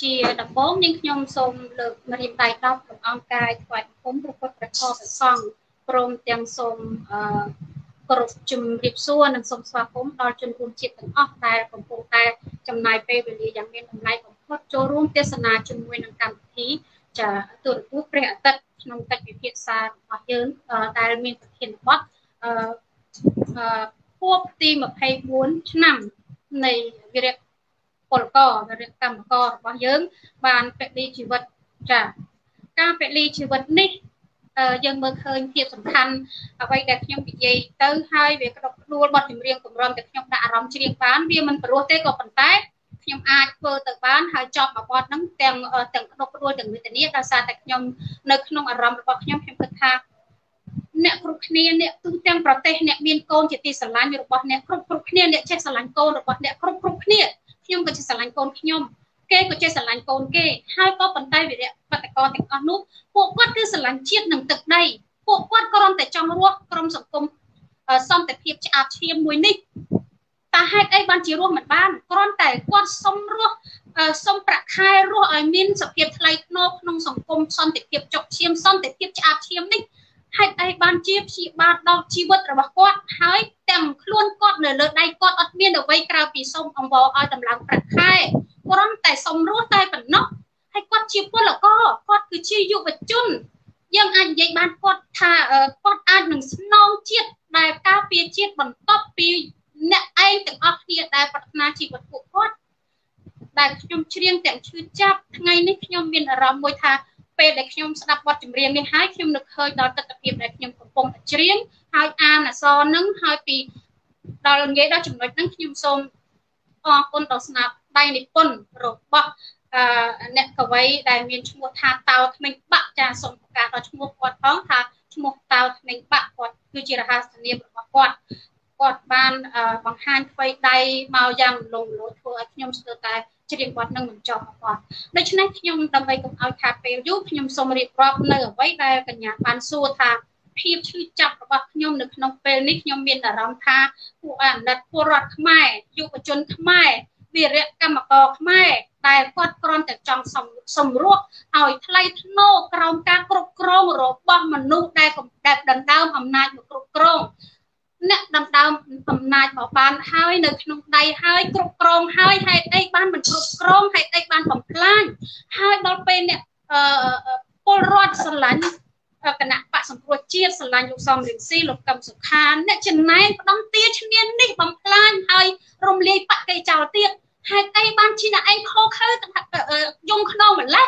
ជាដំបូងនាងខ្ញុំសូមលើកម្រាមដៃដល់ព្រះអង្គកាយថ្វាយបង្គំព្រះពុទ្ធព្រះធម៌ព្រះសង្ឃព្រមទាំងសូមអឺគ្រប់ជំរាបសួរនិងសូមស្វាគមន៍ដល់ជនរួមជាតិទាំងអស់ដែលកំពុងតែចំណាយពេលវេលាយ៉ាងមានតម្លៃបំផុតចូលរួមទេសនាជាមួយនឹងកម្មវិធីចាទូរទស្សន៍ព្រះអាទិត្យក្នុងកិច្ចពិភាក្សារបស់យើងដែលមានប្រធានបទអឺខួបទី24ឆ្នាំនៃវិរៈ ពលករវិរៈកម្មកររបស់យើង បានពលីជីវិតចាការពលីជីវិតនេះយើងមើលឃើញភាពសំខាន់អ្វីដែលខ្ញុំនិយាយទៅហើយវាក្តុកក្តួលបទចម្រៀងកម្រំដែលខ្ញុំដាក់អារម្មណ៍ច្រៀងបានវាមិនព្រោះទេក៏ប៉ុន្តែខ្ញុំអាចធ្វើទៅបានហើយចប់មកបទហ្នឹងទាំងទាំងក្តុកក្តួលទាំងវេទនាដោយសារតែខ្ញុំនៅក្នុងអារម្មណ៍របស់ខ្ញុំខ្ញុំគិតថាអ្នកគ្រប់គ្នាអ្នកទូទាំងប្រទេសអ្នកមានកូនជាទីស្រឡាញ់របស់អ្នកគ្រប់គ្រប់គ្នាអ្នកចេះស្រឡាញ់កូនរបស់អ្នកគ្រប់គ្រប់គ្នា ខ្ញុំក៏ចេះស្រឡាញ់កូនខ្ញុំគេក៏ចេះស្រឡាញ់កូនគេហើយក៏ប៉ុន្តែវិរៈបតកោទាំងអស់នោះពួកគាត់គឺស្រឡាញ់ជាតិនិងទឹកដីពួកគាត់គ្រាន់តែចង់រស់ក្រុមសង្គមសន្តិភាពឆ្អាតឈាមមួយនេះតើហេតុអីបានជារស់មិនបានគ្រាន់តែគាត់សុំរស់សុំប្រាក់ខែរស់ឲ្យមានសភាពថ្លៃថ្នូរក្នុងសង្គមសន្តិភាពចុកឈាមសន្តិភាពឆ្អាតឈាមនេះ ហេតុអីបានជាព្យាបាលដល់ជីវិតរបស់គាត់ហើយទាំងខ្លួនគាត់នៅលើដៃគាត់អត់មានអ្វីក្រៅពីសុំអង្វរឲ្យតម្លើងប្រាក់ខែគ្រាន់តែសុំរស់តែប៉ុណ្ណោះហើយគាត់ជាពលករគាត់គឺជាយុវជនយើងអាចនិយាយបានគាត់ថាគាត់អាចនឹងស្នងជាតិដែលការពារជាតិបន្ទាប់ពីអ្នកឯងទាំងអស់គ្នាដែលប្រាថ្នាជីវិតពួកគាត់ដែលខ្ញុំច្រៀងទាំងឈឺចាប់ថ្ងៃនេះខ្ញុំមានអារម្មណ៍មួយថា ពេលដែលខ្ញុំស្ដាប់បទចម្រៀងនេះហើយខ្ញុំនឹកឃើញដល់ទស្សនវិជ្ជាដែលខ្ញុំកំពុងតែច្រៀងហើយអានអសរនឹងហើយពីដល់និយាយដល់ចំណុចហ្នឹងខ្ញុំសូមអរគុណដល់ស្នាដៃនិពន្ធរបស់អ្នកកវីដែលមានឈ្មោះថាតោថ្មិញបាក់ចាសូមប្រកាសដល់ឈ្មោះគាត់ផងថាឈ្មោះតោថ្មិញបាក់គាត់គឺជារហស្សនាមរបស់គាត់ គាត់បានបង្ហាញថ្មីដៃមកយ៉ាងលងលោធ្វើឲ្យខ្ញុំស្ទើរតែច្រៀងបទនឹងមិនចប់មកគាត់ដូច្នេះខ្ញុំដើម្បីកុំឲ្យខាតពេលយូរខ្ញុំសូមរៀបរាប់នៅអ្វីដែលកញ្ញាបានសួរថាភាពឈឺចាប់របស់ខ្ញុំនៅក្នុងពេលនេះខ្ញុំមានអារម្មណ៍ថាពួកអាណិតពលរដ្ឋខ្មែរយុវជនខ្មែរវីរៈកម្មករខ្មែរដែលគាត់គ្រាន់តែចង់សម្រួលឲ្យថ្លៃថ្នូរក្រោមការគ្រប់គ្រងរបស់មនុស្សដែលដែលដណ្ដើមអំណាចមកគ្រប់គ្រង អ្នកដណ្ដើមអំណាចមកបានហើយនៅក្នុងដៃហើយគ្រប់គ្រងហើយហេតុអីបានមិនគ្រប់គ្រងហេតុអីបានបំផ្លាញហើយដល់ពេលអ្នកពលរដ្ឋស្រឡាញ់គណៈបកសង្គ្រោះជាតិស្រឡាញ់លោកសំរៀងស៊ីលោកកឹមសុខានអ្នកចំណែនផ្ដំទាឈ្នាននេះបំផ្លាញហើយរំលាយបកគេចោលទៀតហេតុអីបានជាអ្នកឯងខោខើយំខ្នងម្លេះ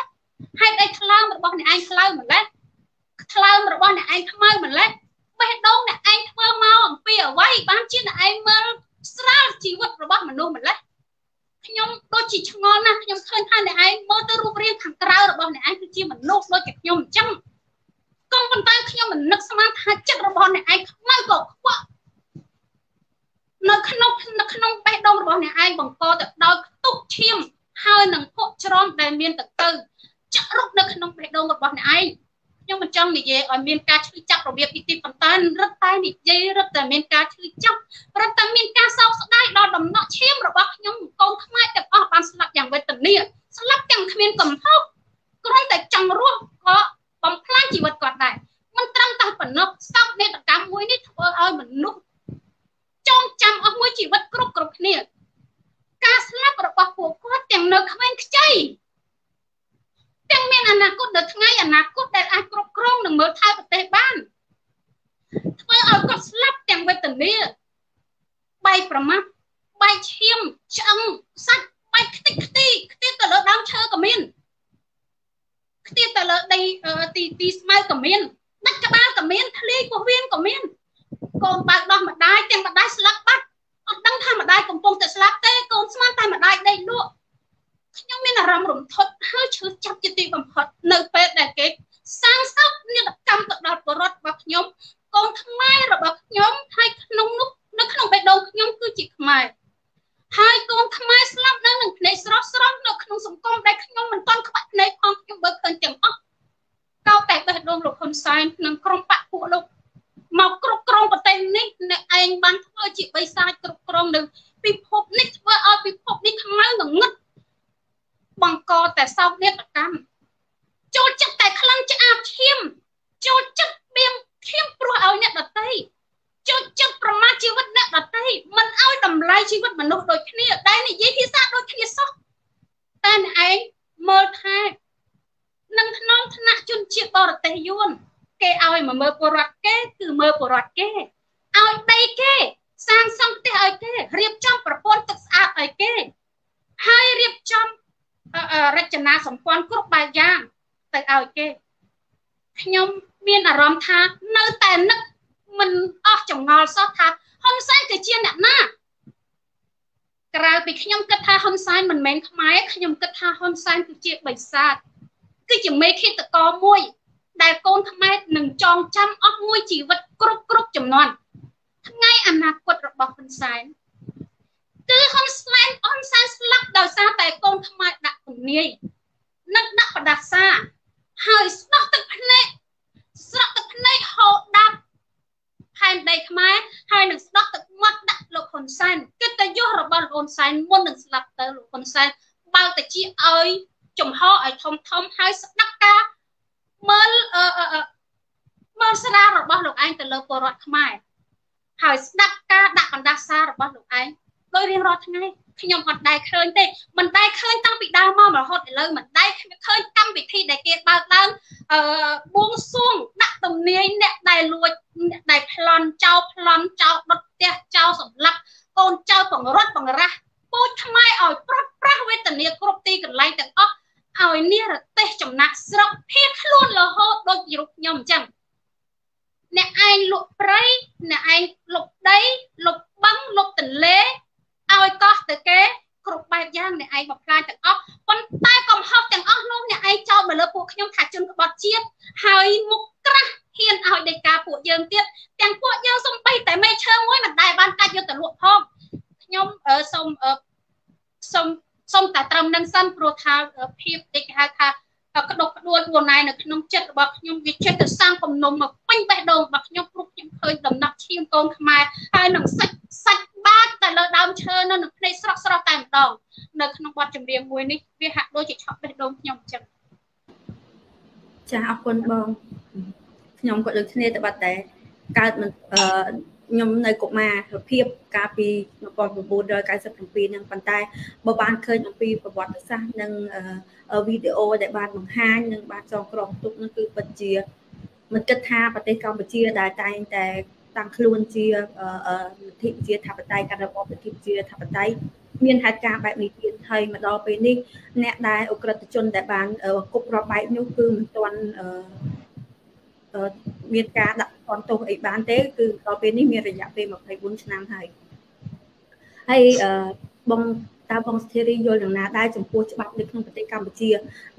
ហេតុអីថ្លើមរបស់អ្នកឯងថ្លើមម្លេះថ្លើមរបស់អ្នកឯងខ្មៅម្លេះ បេះដូងអ្នកឯងធ្វើមកអំពីអ្វីបានជាអ្នកឯងមើលស្រាលជីវិតរបស់មនុស្សម្លេះខ្ញុំដូចជាឆ្ងល់ណាស់ខ្ញុំឃើញថាអ្នកឯងមើលទៅរូបរាងខាងក្រៅរបស់អ្នកឯងគឺជាមនុស្សដូចជាខ្ញុំអញ្ចឹងក៏ប៉ុន្តែខ្ញុំមិននឹកស្មានថាចិត្តរបស់អ្នកឯងខ្មៅក៏ខ្វក់នៅក្នុងនៅក្នុងបេះដូងរបស់អ្នកឯងបង្កទៅដោយខ្ទុកឈាមហើយនឹងភក់ច្រំដែលមានតកៅចាក់រុកនៅក្នុងបេះដូងរបស់អ្នកឯង ខ្ញុំមិនចង់និយាយឲ្យមានការឈឺចាប់របៀបទីទីប៉ុន្តែរឹតតែនិយាយរឹតតែមានការឈឺចាប់រឹតតែមានការសោកស្ដាយដល់ដំណក់ឈាមរបស់ខ្ញុំកូនខ្មែរទាំងអស់បានស្លាប់យ៉ាងវេទនាស្លាប់ទាំងគ្មានកំហុសគ្រាន់តែចង់រស់ក៏បំផ្លាញជីវិតគាត់ដែរមិនត្រឹមតែប៉ុណ្ណោះសោកនេតកម្មមួយនេះធ្វើឲ្យមនុស្សចងចាំអស់មួយជីវិតគ្រប់គ្រប់គ្នាការស្លាប់របស់ពួកគាត់ទាំងនៅក្មេងខ្ចី ទាំងមានអនាគតដល់ថ្ងៃអនាគតដែលអាចគ្រប់គ្រងនិងមើលថែប្រទេសបានធ្វើឲ្យគាត់ស្លាប់ទាំងវេទនាបែកប្រមាថបែកឈាមឆ្អឹងសាច់បែកខ្ទេចខ្ទីខ្ទេចទៅលើដើមឈើក៏មានខ្ទេចទៅលើដីទីទីស្មៅក៏មានដាច់ក្បាលក៏មានធ្លាយពោះវៀនក៏មានកូនបើកដោះម្ដាយទាំងម្ដាយស្លាប់បាត់អត់ដឹងថាម្ដាយកំពុងតែស្លាប់ទេកូនស្មានតែម្ដាយដេកលក់ ខ្ញុំមានអារម្មណ៍រំភើបហើយឈឺចាប់ជាទីបំផុតនៅពេលដែលគេសាងសង់និតកម្មទៅដល់បរដ្ឋរបស់ខ្ញុំកូនខ្មែររបស់ខ្ញុំហើយក្នុងនោះនៅក្នុងបេះដូងខ្ញុំគឺជាខ្មែរហើយកូនខ្មែរស្លាប់នៅនឹងភ្នែកស្រស់ស្រស់នៅក្នុងសង្គមដែលខ្ញុំមិនទាន់ក្បាច់ភ្នែកផងខ្ញុំបើឃើញទាំងអស់កោតែបេះដូងលោកហ៊ុនសែននិងក្រុមបកពួកលោកមកគ្រប់គ្រងប្រទេសនេះអ្នកឯងបានធ្វើជាបិសាចគ្រប់គ្រងនៅពិភពនេះធ្វើឲ្យពិភពនេះខ្មៅងងឹត បង្កតែសោកនាដកម្មចូលចិត្តតែខ្លាំងឆ្អាបឈាមចូលចិត្តបៀងឈាមព្រោះឲ្យអ្នកដតីចូលចិត្តប្រមាថជីវិតអ្នកដតីមិនឲ្យតម្លៃជីវិតមនុស្សដូចគ្នាដែលនិយាយភាសាដូចគ្នាសោះតែអ្នកឯងមើលថែនឹងថ្នមថ្នាក់ជនជាតិបរទេសយួនគេឲ្យមកមើលពលរដ្ឋគេគឺមើលពលរដ្ឋគេឲ្យដីគេសាងសង់ផ្ទះឲ្យគេរៀបចំប្រព័ន្ធទឹកស្អាតឲ្យគេហើយរៀបចំរចនាសម្ព័ន្ធគ្រប់បែបយ៉ាងទៅឲ្យគេខ្ញុំមានអារម្មណ៍ថានៅតែនឹកមិនអស់ចម្ងល់សោះថាហ៊ុនសែនគឺជាអ្នកណាក្រៅពីខ្ញុំគិតថាហ៊ុនសែនមិនមែនខ្មែរខ្ញុំគិតថាហ៊ុនសែនគឺជាបិសាចគឺជាមេឃាតករមួយដែលកូនខ្មែរនឹងចងចាំអស់មួយជីវិតគ្រប់គ្រប់ចំនួនថ្ងៃអនាគតរបស់ហ៊ុនសែនគឺហ៊ុនសែនហ៊ុនសែនស្លាប់ដោយសារតែកូនខ្មែរដាក់គំនាយនិងដាក់បដាសាហើយស្ដោះទឹកភ្នែកស្រក់ទឹកភ្នែកហូរដាប់ផែនដីខ្មែរហើយនឹងស្ដោះទឹកមាត់ដាក់លោកហ៊ុនសែនកិត្តិយ សរបស់លោកហ៊ុនសែនមុននឹងស្លាប់ទៅលោកហ៊ុនសែនបើកតិចឲ្យចំហឲ្យធំធំហើយស្ដាប់ការមើលអឺមើលស្រារបស់លោកឯងទៅលើពលរដ្ឋខ្មែរហើយស្ដាប់ការដាក់បណ្ដាសារបស់លោកឯងដោយរៀងរាល់ថ្ងៃខ្ញុំអត់ដែលឃើញទេមិនដែលឃើញតាំងពីដើមមករហូតឥឡូវមិនដែលឃើញកម្មវិធីដែលគេបើកឡើងអឺបួងសួងដាក់ទំនាយអ្នកដែលលួចអ្នកដែលប្លន់ចោលប្លន់ចោលដុតផ្ទះចោលសម្លាប់កូនចៅបង្រត់បង្រាស់ពូជខ្មែរឲ្យប្រត់ប្រាស់វេទនាគ្រប់ទីកន្លែងទាំងអស់ឲ្យនិរទេសចំណាក់ស្រុកភៀសខ្លួនរហូតដូចរូបខ្ញុំអញ្ចឹងអ្នកឯងលក់ព្រៃអ្នកឯងលុបដីលុបបឹងលុបទន្លេឲ្យកោះទៅគេ គ្រប់បែបយ៉ាងអ្នកឯងបំផ្លាញទាំងអស់ប៉ុន្តែកំហុសទាំងអស់នោះអ្នកឯងចោទមកលើពួកខ្ញុំថាជនក្បត់ជាតិហើយមុខក្រាស់ហ៊ានឲ្យដីកាពួកយើងទៀតទាំងពួកយើងសំបីតែមេឈើមួយមិនដែលបានកាច់យកទៅលក់ផងខ្ញុំសូមសូមសូមតែត្រឹមនឹងសិនព្រោះថាភាពតិចហៅថា ក្តុកក្តួលខ្លួនឯងនៅក្នុងចិត្តរបស់ខ្ញុំវាចិត្តទៅសាងគំនុំមកពេញបេះដូងរបស់ខ្ញុំព្រោះខ្ញុំឃើញដំណាក់ឈាមកូនខ្មែរហើយនឹងសាច់សាច់បាតតែលើដើមឈើនៅនឹងភ្នែកស្រស់ស្រស់តែម្ដងនៅក្នុងបទចម្រៀងមួយនេះវាហាក់ដូចជាឆក់បេះដូងខ្ញុំអញ្ចឹងចាអរគុណបងខ្ញុំក៏ដូចគ្នាតែបាត់តែកើតមិនអឺ ខ្ញុំនៅកុមារភាពកាលពី1997នឹងប៉ុន្តែបើបានឃើញអំពីប្រវត្តិសាស្ត្រនិងវីដេអូដែលបានបង្ហាញនិងបានចងក្រងទុកនោះគឺពិតជាមិនគិតថាប្រទេសកម្ពុជាដែលតែងតែតាំងខ្លួនជាលទ្ធិជាធិបតេយ្យការរបបលទ្ធិជាធិបតេយ្យមានហេតុការណ៍បែបនេះទៀតហើយមកដល់ពេលនេះអ្នកដែលអ ுக ្រិតជនដែលបានគប់រាប់បែបនោះគឺមិនទាន់ មានការដាក់ពន្ធទោសអីបានទេ គឺដល់ពេលនេះមានរយៈពេល24ឆ្នាំហើយហើយបងតើបងស្ថិរីយល់យ៉ាងណាដែរចំពោះច្បាប់នៅក្នុងប្រទេសកម្ពុជា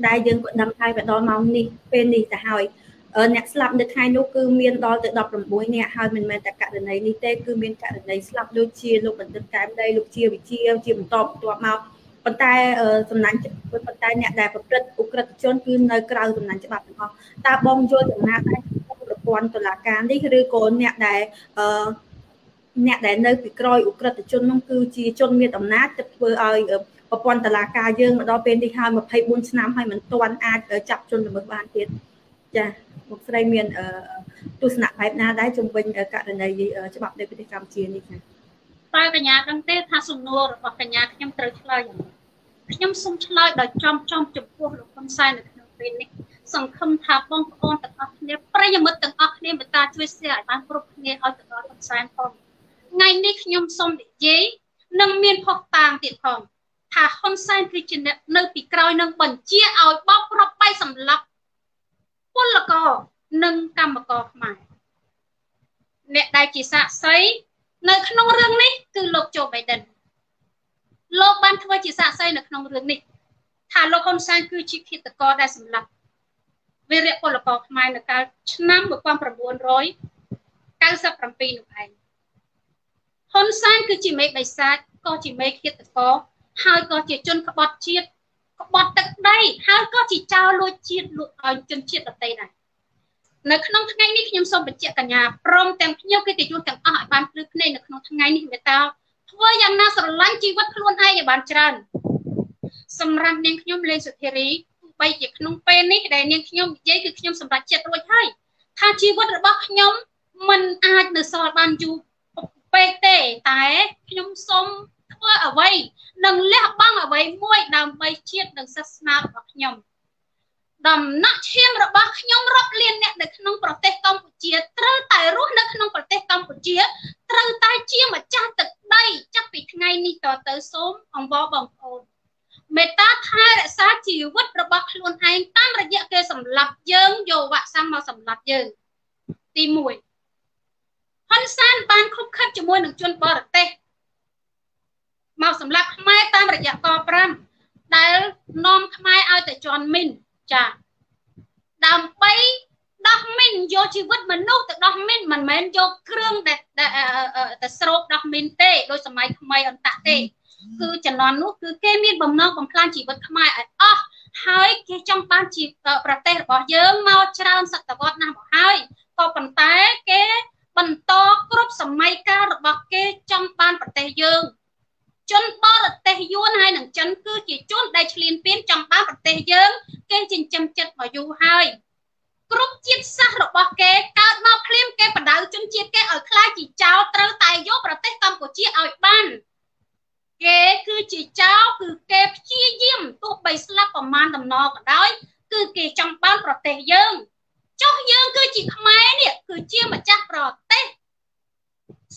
ដែលយើងក៏ដឹងហើយទៅដល់ម៉ោងនេះពេលនេះទៅហើយអ្នកស្លាប់នៅថ្ងៃនោះគឺមានដល់ទៅ16នាក់ហើយមិនមែនតែករណីនេះទេគឺមានករណីស្លាប់ដូចជាលោកបណ្ឌិតកែមដីលោកជាវិជាជាបន្តបន្ទាប់មកប៉ុន្តែសំណាញ់ប៉ុន្តែអ្នកដែលប្រព្រឹត្តឧក្រិដ្ឋជនគឺនៅក្រៅសំណាញ់ច្បាប់ទាំងអស់តើបងយល់យ៉ាងណាដែរប្រ ព័ន្ធតុលាការនេះឬក៏អ្នកដែលអឺអ្នកដែលនៅពីក្រោយឧក្រិដ្ឋជននោះគឺជាជនមានអំណាចទៅធ្វើឲ្យប្រព័ន្ធតុលាការយើងមកដល់ពេលនេះហើយ24ឆ្នាំហើយមិនទាន់អាចចាប់ជនល្មើសបានទៀតចាលោកស្រីមានទស្សនៈបែបណាដែរជំវិញករណីច្បាប់នៅប្រទេសកម្ពុជានេះចាតើកញ្ញាដឹងទេថាសំណួររបស់កញ្ញាខ្ញុំត្រូវឆ្លើយយ៉ាងម៉េចខ្ញុំសូមឆ្លើយដោយចំចំចំពោះលោកហ៊ុនសែននៅក្នុងពេលនេះ សង្ឃឹមថាបងប្អូនទាំងអស់គ្នាប្រិយមិត្តទាំងអស់គ្នាមេត្តាជួយ share ឲ្យបានគ្រប់គ្នាឲ្យទៅដល់ហ៊ុនសែនផងថ្ងៃនេះខ្ញុំសូមនិយាយនិងមានផុសតាងទៀតផងថាហ៊ុនសែនគឺជាអ្នកនៅពីក្រោយនឹងបញ្ជាឲ្យបោកប្របែកសម្លាប់ពលករនិងកម្មករខ្មែរអ្នកដែលជាសាក្សីនៅក្នុងរឿងនេះគឺលោកโจ Biden លោកបានធ្វើជាសាក្សីនៅក្នុងរឿងនេះថាលោកហ៊ុនសែនគឺជាឃាតករដែលសម្លាប់ វីរៈពលករខ្មែរនៅកាលឆ្នាំ1997នោះឯងហ៊ុនសែនគឺជាមេបិសាចក៏ជាមេឃាតករហើយក៏ជាជនក្បត់ជាតិក្បត់ទឹកដីហើយក៏ជាចោរលួចជាតិលួចឲ្យជនជាតិដទៃដែរនៅក្នុងថ្ងៃនេះខ្ញុំសូមបញ្ជាក់កញ្ញាព្រមទាំងភ្ញៀវកិត្តិយសទាំងអស់ឲ្យបានភ្លឺភ្នែកនៅក្នុងថ្ងៃនេះមេត្តាធ្វើយ៉ាងណាស្រឡាញ់ជីវិតខ្លួនឯងឲ្យបានច្រើនសម្រាប់នាងខ្ញុំលេងសុធារីទោះ បីជាក្នុងពេលនេះដែលនាងខ្ញុំនិយាយគឺខ្ញុំសម្រេចចិត្តរួចហើយថាជីវិតរបស់ខ្ញុំមិនអាចនៅសល់បានយូរពេកទេតែខ្ញុំសូមធ្វើអ្វីនិងលះបង់អ្វីមួយដើម្បីជាតិនិងសាសនារបស់ខ្ញុំដំណាក់ឈាមរបស់ខ្ញុំរាប់លានអ្នកនៅក្នុងប្រទេសកម្ពុជាត្រូវតែរស់នៅក្នុងប្រទេសកម្ពុជាត្រូវតែជាម្ចាស់ទឹកដីចាប់ពីថ្ងៃនេះតទៅសូមអង្វរបងប្អូន មេត្តាថែរក្សាជីវិតរបស់ខ្លួនឯងតាមរយៈគេសម្លាប់យើងយកវ៉ាក់សាំងមកសម្លាប់យើងទី1ហ៊ុនសែនបានខុបខិតជាមួយនឹងជនបរទេសមកសម្លាប់ខ្មែរតាមរយៈក5ដែលនាំខ្មែរឲ្យទៅជន់មីនចាដើម្បីដោះមីនយកជីវិតមនុស្សទៅដោះមីនមិនមែនយកគ្រឿងដែលទៅស្រោបដោះមីនទេដោយសម័យថ្មីអន្តៈទេ គឺចំនួននោះគឺគេមានបំណងបំផ្លាញជីវិតខ្មែរឲ្យអស់ហើយគេចង់បានជីវិតប្រទេសរបស់យើងមកច្រើនសតវត្សណាស់មកហើយក៏ប៉ុន្តែគេបន្តគ្រប់សម័យកាលរបស់គេចង់បានប្រទេសយើងជនបរទេសយួនហើយនឹងចិនគឺជាជនដែលឈ្លានពានចង់បានប្រទេសយើងគេចិញ្ចឹមចិត្តមកយូរហើយគ្រប់ជាតិសាសន៍របស់គេកើតមកភ្លាមគេបដៅជនជាតិគេឲ្យខ្លាចជាចោលត្រូវតែយកប្រទេសកម្ពុជាឲ្យបាន គេគឺជាចោលគឺគេព្យាយាមទោះបីស្លាប់ប្រមាណដំណរក៏ដោយ គឺគេចង់បានប្រទេសយើងចុះយើងគឺជាខ្មែរនេះគឺជាម្ចាស់ប្រទេស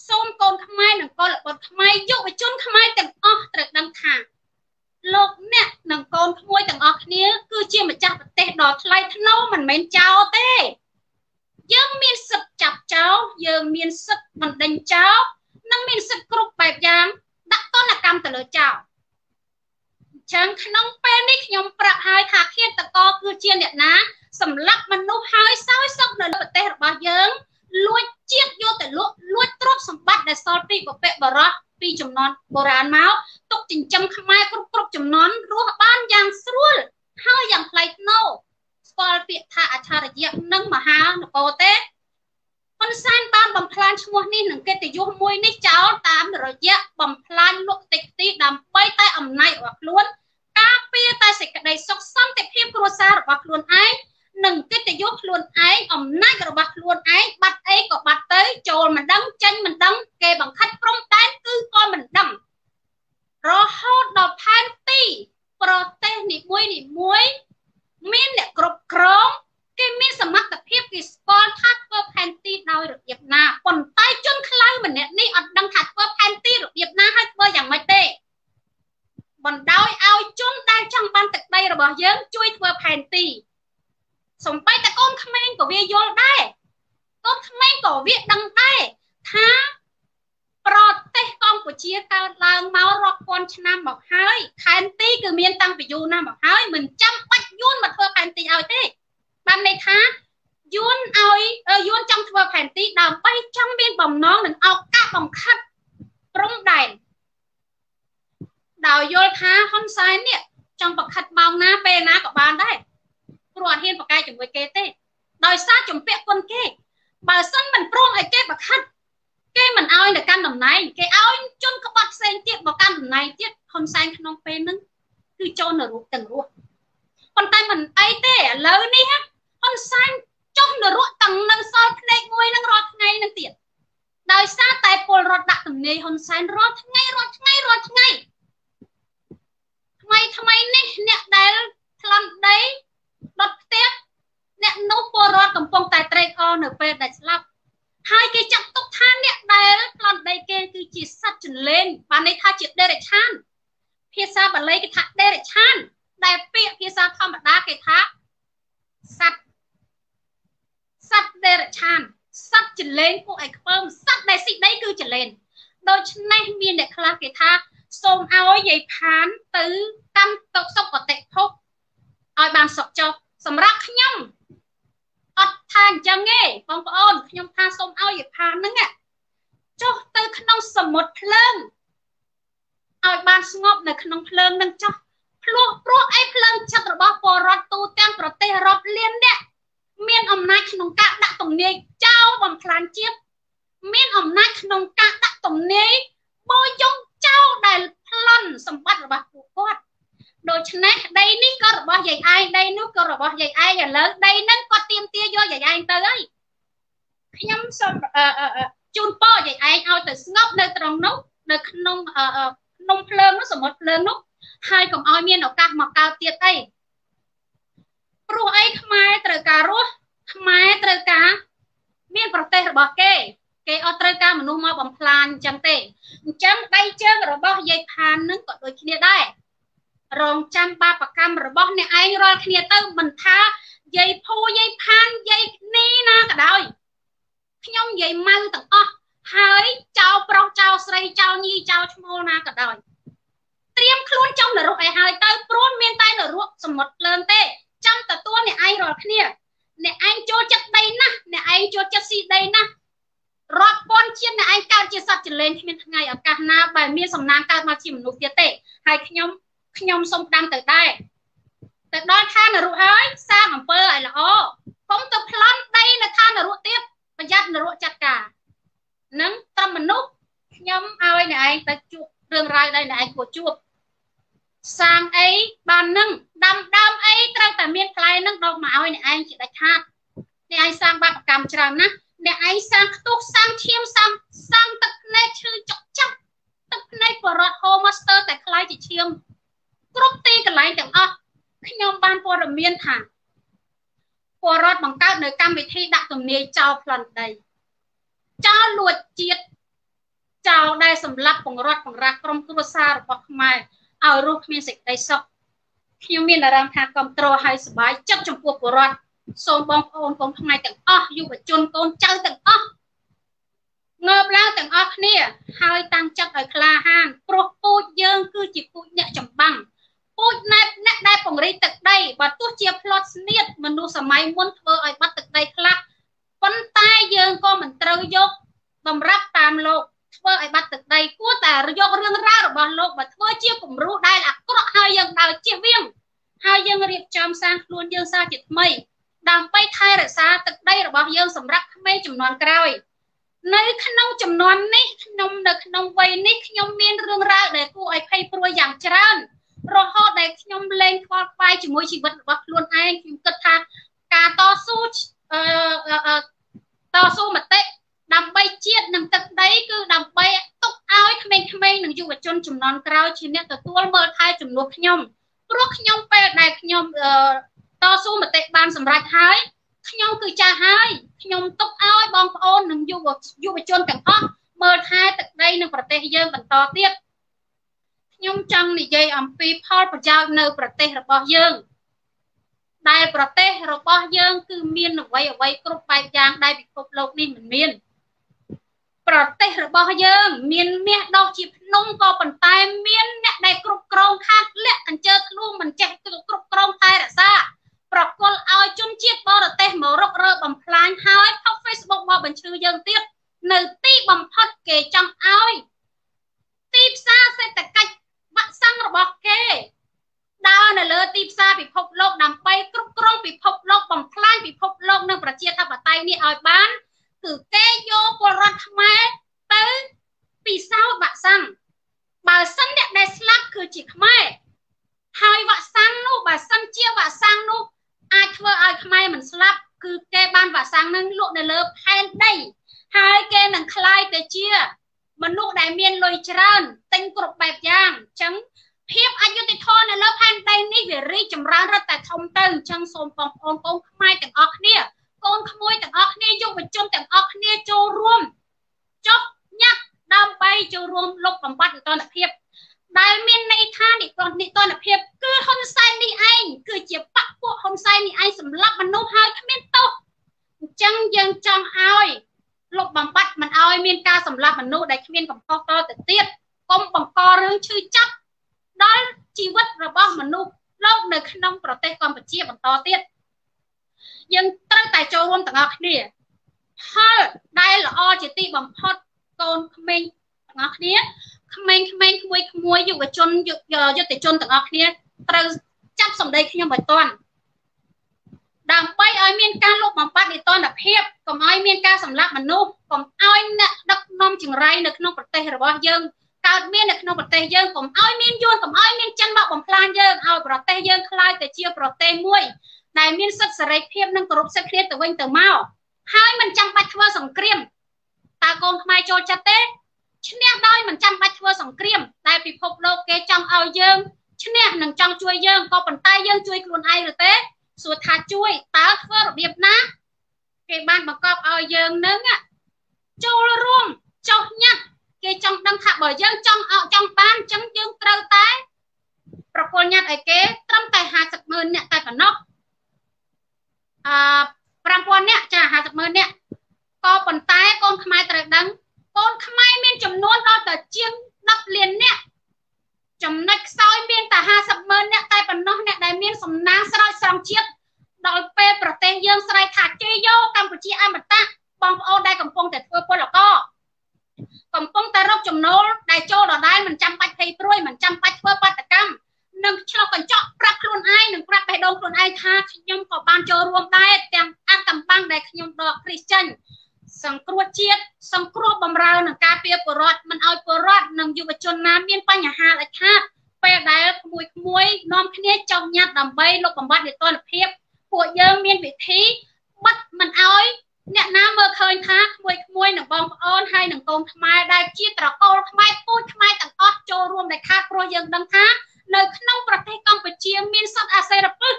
សូមកូនខ្មែរនិងកូនល្បុតខ្មែរយុវជនខ្មែរទាំងអស់ត្រូវដឹងថាលោកអ្នកនិងកូនក្មួយទាំងអស់គ្នា គឺជាម្ចាស់ប្រទេសដ៏ថ្លៃថ្នូរមិនមែនចោលទេ យើងមានសិទ្ធិចាប់ចោលយើងមានសិទ្ធិបណ្ដេញចោលនិងមានសិទ្ធិគ្រប់បែបយ៉ាង ដាក់ទណ្ឌកម្មទៅលើចោលចឹងក្នុងពេលនេះខ្ញុំប្រាប់ហើយថាឃាតករគឺជាអ្នកណាសម្លាប់មនុស្សហើយសោយសុខនៅប្រទេសរបស់យើងលួចជាតិយកទៅលក់លួចទ្រព្យសម្បត្តិដែលសល់ពីបពៈបរោះពីចំនួនបុរាណមកទុកចិញ្ចឹមខ្មែរគ្រប់គ្រប់ចំនួនរស់បានយ៉ាងស្រួលហើយយ៉ាងថ្លៃថ្នូរស្គាល់ពាក្យថាអច្ឆរិយៈនិងមហានគរទេ ហ៊ុនសែនបានបំផ្លាញឈ្មោះនេះនឹងកិត្តិយសមួយនេះចោលតាមរយៈបំផ្លាញលុកតិចទីដើម្បីតែអំណាចរបស់ខ្លួនការពារតែសេចក្តីសុខសន្តិភាពគ្រួសាររបស់ខ្លួនឯងនិងកិត្តិយសខ្លួនឯងអំណាចរបស់ខ្លួនឯងបាត់អីក៏បាត់ទៅចូលមិនដឹងចេញមិនដឹងគេបង្ខិតព្រំដែនគឺក៏មិនដឹងរហូតដល់ផែនទីប្រទេសនីមួយនីមួយមានអ្នកគ្រប់គ្រង គេមានសមត្ថភាពគេស្គាល់ថាធ្វើផែនទីដោយរបៀបណាប៉ុន្តែជនខ្លៅម្នាក់នេះអត់ដឹងថាធ្វើផែនទីរបៀបណាហើយធ្វើយ៉ាងម៉េចទេបណ្ដោយឲ្យជនដែលចង់បានទឹកដីរបស់យើងជួយធ្វើផែនទីសំបីតែកូនក្មេងក៏វាយល់ដែរកូនក្មេងក៏វាដឹងដែរថាប្រទេសកម្ពុជាកើតឡើងមករាប់ពាន់ឆ្នាំមកហើយផែនទីគឺមានតាំងពីយូរណាស់មកហើយមិនចាំបាច់យួនមកធ្វើផែនទីឲ្យទេ បានន័យថាយួនឲ្យយួនចង់ធ្វើផែនទីដើម្បីចង់មានបំណងនឹងឱកាសបង្ខិតព្រំដែនដោយយល់ថាហ៊ុនសែននេះចង់បង្ខិតម៉ោងណាពេលណាក៏បានដែរព្រោះអត់ហ៊ានប្រកែកជាមួយគេទេដោយសារជំពាក់គុណគេបើសិនមិនព្រមឲ្យគេបខិតគេមិនឲ្យទៅកាន់តំណែងគេឲ្យជនក្បត់ផ្សេងទៀតមកកាន់តំណែងទៀតហ៊ុនសែនក្នុងពេលហ្នឹងគឺចូលនៅរូបទាំងរស់ប៉ុន្តែមិនអីទេឥឡូវនេះ ហ៊ុនសែនចុះនរកទាំងនឹងសល់ភ្នែកមួយនឹងរាល់ថ្ងៃនឹងទៀតដោយសារតែពលរដ្ឋដាក់ទំនាយហ៊ុនសែនរាល់ថ្ងៃរាល់ថ្ងៃរាល់ថ្ងៃថ្មីថ្មីនេះអ្នកដែលប្លន់ដីដុតផ្ទះអ្នកនោះពលរដ្ឋកំពុងតែត្រេកអរនៅពេលដែលស្លាប់ហើយគេចាត់ទុកថាអ្នកដែលប្លន់ដីគេគឺជាសត្វចន្លេងបានន័យថាជាដេរិឆានភាសាបាលីគេថាដេរិឆានដែលពាក្យភាសាធម្មតាគេថាសត្វ សត្វដេរិឆានសត្វចន្លេងពួកឯខ្ពើមសត្វដែលស៊ីដីគឺចន្លេងដូច្នេះមានអ្នកខ្លះគេថាសូមឲ្យយាយផានទៅកាន់តុសុគតិភពឲ្យបានសុខចុះសម្រាប់ខ្ញុំអត់ថាអញ្ចឹងទេបងប្អូនខ្ញុំថាសូមឲ្យយផានហ្នឹងចុះទៅក្នុងសមុទ្រភ្លើងឲ្យបានស្ងប់នៅក្នុងភ្លើងហ្នឹងចុះព្រោះព្រោះអីភ្លើងចិត្តរបស់ពលរដ្ឋទូទាំងប្រទេសរាប់លានអ្នក មានអំណាចក្នុងការដាក់ទំនាយចោលបំផ្លាញជាតិមានអំណាចក្នុងការដាក់ទំនាយបោយយងចោលដែលប្លន់សម្បត្តិរបស់ពួកគាត់ដូច្យាយឯងដីនោះក៏របស់យាយឯងឥឡូវដីហ្នឹងគាត់ទៀមទាយកយាយឯងទៅហើយខ្ញុំសូមជូនពរយាយឯងឲ្យទៅស្ងប់នៅត្រង់នោះនៅក្នុងក្នុងភ្លើងនោះសមុទ្រភ្លើងនោះហើយកុំឲ្យមានឱកាសមកកើតទៀតអីព្រោះអីខ្មែរត្រូវការរស់ខ្មែរត្រូវការមានប្រទេសរបស់គេ គេអត់ត្រូវការ មនុស្សមកបំផ្លាញអញ្ចឹងទេអញ្ចឹងដៃជើងរបស់យាយផាននឹងក៏ដូចគ្នាដែររងចាំបាបកម្មរបស់អ្នកឯងរាល់គ្នាទៅមិនថាយាយភូយាយផានយាយនេះណាក៏ដោយខ្ញុំយាយម៉ៅទាំងអស់ហើយចៅប្រុសចៅស្រីចៅញីចៅឈ្មោលណាក៏ដោយត្រៀមខ្លួនចំនរកឲ្យហើយទៅព្រោះមានតែនរកសមុទ្រភ្លើងទេចាំទទួលអ្នកឯងរាល់គ្នាអ្នកឯងចូលចិត្តដីណាស់អ្នកឯងចូលចិត្តស៊ីដីណាស់ រាប់ពាន់ជាតិអ្នកឯងកើតជាសត្វចលែងគ្មានថ្ងៃឱកាសណាបែបមានសំណាងកើតមកជាមនុស្សទៀតទេហើយខ្ញុំខ្ញុំសូមដាំទៅដែរទៅដល់ឋាននរកហើយសាងអំពើឲ្យល្អកុំទៅប្លន់ដីនៅឋាននរកទៀតប្រយ័ត្ននរកចាត់ការនឹងត្រឹមមនុស្សខ្ញុំឲ្យអ្នកឯងទៅជួបរឿងរ៉ាវដែលអ្នកឯងគួរជួបសាងអីបាននឹងដាំដើមអីត្រូវតែមានផ្លែនឹងដកមកឲ្យអ្នកឯងជាដាច់ខាតអ្នកឯងសាងបាបកម្មច្រើនណាស់ អ្នកឯងសាំងខ្ទុះសាំងឈាមសាំងសាំងទឹកភ្នែកឈឺចុកចាប់ទឹកភ្នែកបរត់ហូម៉ាស្ទ័រតែខ្លាយជាឈាមគ្រប់ទីកន្លែងទាំងអស់ខ្ញុំបានព័ត៌មានថាពលរដ្ឋបង្កើតនៅកម្មវិធីដាក់ទំនាយចោលប្លន់ដីចោលលួចជាតិចោលដែលសម្លាប់បង្រត់បង្រាស់ក្រុមគ្រួសាររបស់ខ្មែរឲ្យរស់គ្មានសេចក្តីសុខខ្ញុំមានអារម្មណ៍ថាគ្រប់គ្រងឲ្យសុបាយចិត្តចំពោះពលរដ្ឋ សូមបងប្អូនកូនខ្មែរទាំងអស់យុវជនកូនចៅទាំងអស់ងើបឡើងទាំងអស់គ្នា ហើយតាំងចិត្តឲ្យក្លាហានព្រោះពូជយើង គឺជាពូជអ្នកចម្បាំងពូជណែបអ្នកដែលពង្រីកទឹកដីបើទោះជាផ្្លាត់ស្នៀតមនុស្សសម័យមុនធ្វើឲ្យបាត់ទឹកដីខ្លះប៉ុន្តែយើងក៏មិនត្រូវយកតម្រាប់តាមលោកធ្វើឲ្យបាត់ទឹកដីគួរតែយករឿងរ៉ាវរបស់លោកមកធ្វើជាគំរូដែលអាក្រក់ហើយយើងដើរជៀសវាងហើយយើងរៀបចំសាងខ្លួនយើងសាជាថ្មី ដើម្បីថែរក្សាទឹកដីរបស់យើងសម្រាប់ក្មេងចំនួនក្រោយនៅក្នុងចំនួននេះខ្ញុំនៅក្នុងវ័យនេះខ្ញុំមានរឿងរ៉ាវដែលគួរឲ្យភ័យព្រួយយ៉ាងច្រើនរហូតដែលខ្ញុំលែងខ្វល់ខ្វាយជាមួយជីវិតរបស់ខ្លួនឯងខ្ញុំគិតថាការតស៊ូអឺតស៊ូមតិដើម្បីជាតិនិងទឹកដីគឺដើម្បីទុកឲ្យក្មេងៗនិងយុវជនចំនួនក្រោយជាអ្នកទទួលមើលថែជំនួសខ្ញុំព្រោះខ្ញុំពេលដែលខ្ញុំ តស៊ូមតិបានសម្រេចហើយខ្ញុំគឺចាស់ហើយខ្ញុំទុកឲ្យបងប្អូននិងយុវយុវជនទាំងអស់មើលថែទឹកដីនិងប្រទេសយើងបន្តទៀតខ្ញុំចង់និយាយអំពីផលប្រយោជន៍នៅប្រទេសរបស់យើងដែលប្រទេសរបស់យើងគឺមានអ្វីអ្វីគ្រប់បែបយ៉ាងដែលពិភពលោកនេះមិនមានប្រទេសរបស់យើងមានមាសដុះជាភ្នំក៏ប៉ុន្តែមានអ្នកដែលគ្រប់គ្រងខាត់លាក់អញ្ជើខ្លួនមិនចេះគ្រប់គ្រងថែរក្សា ប្រគល់ឲ្យជនជាតិ ការសម្លាប់មនុស្សកុំឲ្យអ្នកដឹកនាំចង្រៃនៅក្នុងប្រទេសរបស់យើងកើតមាននៅក្នុងប្រទេសយើងកុំឲ្យមានយួនកុំឲ្យមានចិនមកបំផ្លាញយើងឲ្យប្រទេសយើងខ្លាយទៅជាប្រទេសមួយ ដែលមានសិទ្ធិសេរីភាពនិងគោរពសិទ្ធិគ្នាទៅវិញទៅមកហើយមិនចាំបាច់ធ្វើសង្គ្រាមតើកូនខ្មែរចូលចិត្តទេឈ្នះដោយមិនចាំបាច់ធ្វើសង្គ្រាមតែពិភពលោកគេចង់ឲ្យយើងឈ្នះនិងចង់ជួយយើងក៏ប៉ុន្តែយើងជួយខ្លួនឯងឬទេសួរថាជួយតើធ្វើរបៀបណា គេបានបង្កប់ឲ្យយើងនឹងចូលរួមចុះញ៉ាត់គេចង់ដឹងថាបើយើងចង់អកចង់បានអញ្ចឹងយើងត្រូវតែប្រគល់ញ៉ាត់ឲ្យគេត្រឹមតែ50ម៉ឺនអ្នកតែប៉ុណ្ណោះអឺ5000អ្នកចា50ម៉ឺនអ្នកក៏ប៉ុន្តែកូនខ្មែរត្រូវដឹងកូនខ្មែរមានចំនួនដល់តែជាង10លានអ្នកចំណុចខ្សោយមានតែ50ម៉ឺនអ្នកតែប៉ុណ្ណោះអ្នកដែលមានសំណាងស្រោចស្រង់ជាតិ ដល់ពេលប្រទេសយើងស្រែកថាជ័យយោកម្ពុជាអមតៈបងប្អូនដែលកំពុងតែធ្វើពលករកំពុងតែរកចំណូលដែលចូលដដែលមិនចាំបាច់ភ័យព្រួយមិនចាំបាច់ធ្វើបាតកម្មនឹងឆ្លោះកញ្ចក់ប្រាប់ខ្លួនឯងនិងប្រាប់បេះដូងខ្លួនឯងថាខ្ញុំក៏បានចូលរួមដែរទាំងអាកំបាំងដែលខ្ញុំដកគ្រីស្ចាញ់សង្គ្រោះជាតិសង្គ្រោះបំរើនឹងការពារពលរដ្ឋមិនឲ្យពលរដ្ឋនិងយុវជនណាមានបញ្ហាដាច់ខាតពេលដែលក្មួយក្មួយនាំគ្នាចោះញ៉ាត់ដើម្បីលុបបំបាត់នីតិរដ្ឋភាព ពួកយើងមានវិធីបិទមិនឲ្យអ្នកណាមើលឃើញថាក្មួយក្មួយនឹងបងប្អូនហើយនឹងកូនខ្មែរដែលជាត្រកូលខ្មែរពូជខ្មែរទាំងអស់ចូលរួមដែលខាតព្រោះយើងដឹងថានៅក្នុងប្រទេសកម្ពុជាមានសត្វអាសេរពឹស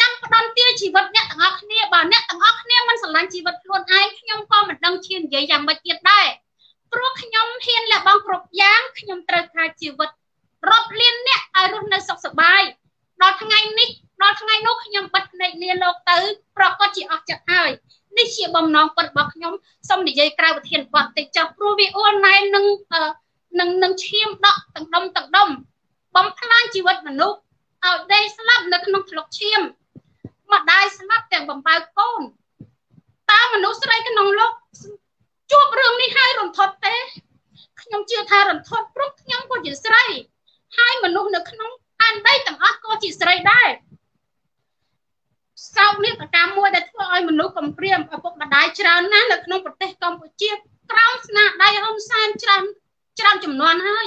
ចាំផ្ដន់ទាជីវិតអ្នកទាំងអស់គ្នាបើអ្នកទាំងអស់គ្នាមិនស្រឡាញ់ជីវិតខ្លួនឯងខ្ញុំក៏មិនដឹងឈាននិយាយយ៉ាងម៉េចទៀតដែរព្រោះខ្ញុំហ៊ានលះបង់គ្រប់យ៉ាងខ្ញុំត្រូវការជីវិតរាប់លានអ្នកឲ្យរស់នៅសុខសប្បាយដល់ថ្ងៃនេះដល់ថ្ងៃនោះខ្ញុំបិទភ្នែកលាលោកទៅប្រកាសជាអស់ចិត្តហើយនេះជាបំណងពិតរបស់ខ្ញុំសូមនិយាយក្រៅប្រធានបទតិចចុះព្រោះវាអួនណែនឹងនឹងនឹងឈាមដក់ទាំងដុំទាំងដុំបំផ្លាញជីវិតមនុស្សឲ្យដេកស្លាប់នៅក្នុងថ្លុកឈាមម្ដាយស្លាប់ទាំងបំបើកូនតើមនុស្សស្រីក្នុងលោកជួបរឿងនេះហើយរន្ធត់ទេខ្ញុំជឿថារន្ធត់ព្រោះខ្ញុំក៏ជាស្រីហើយមនុស្សនៅក្នុងអានដីទាំងអស់ក៏ជាស្រីដែរសោកនេះកកម្មមួយដែលធ្វើឲ្យមនុស្សកំព្រាមឪពុកម្ដាយច្រើនណាស់នៅក្នុងប្រទេសកម្ពុជាក្រោមស្នាដៃហ៊ុនសែនច្រើនច្រើនចំនួនហើយ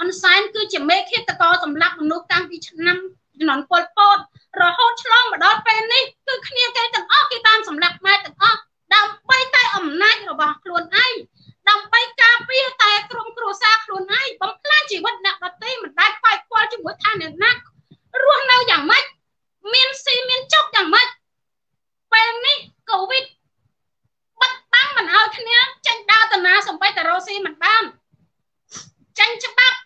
អនសែនគឺជាមេឃាតករសម្រាប់មនុស្សតាំងពីឆ្នាំជំនាន់ពលពតរហូតឆ្លងមកដល់ពេលនេះគឺគ្នាគេទាំងអស់គេតាមសម្លាប់ម៉ែទាំងអស់ដើម្បីតែអំណាចរបស់ខ្លួនឯងដើម្បីការពារតែក្រុមគ្រួសារខ្លួនឯងបំផ្លាញជីវិតអ្នកដទៃមិនដែលខ្វាយខ្វល់ជាមួយឋានៈណារស់នៅយ៉ាងម៉េចមានស៊ីមានចុកយ៉ាងម៉េចពេលនេះកូវីដបិទបាំងមិនឲ្យគ្នាចេញដើរតាណា សំបីតារ៉ូស៊ីមិនបានចេញច្បាប់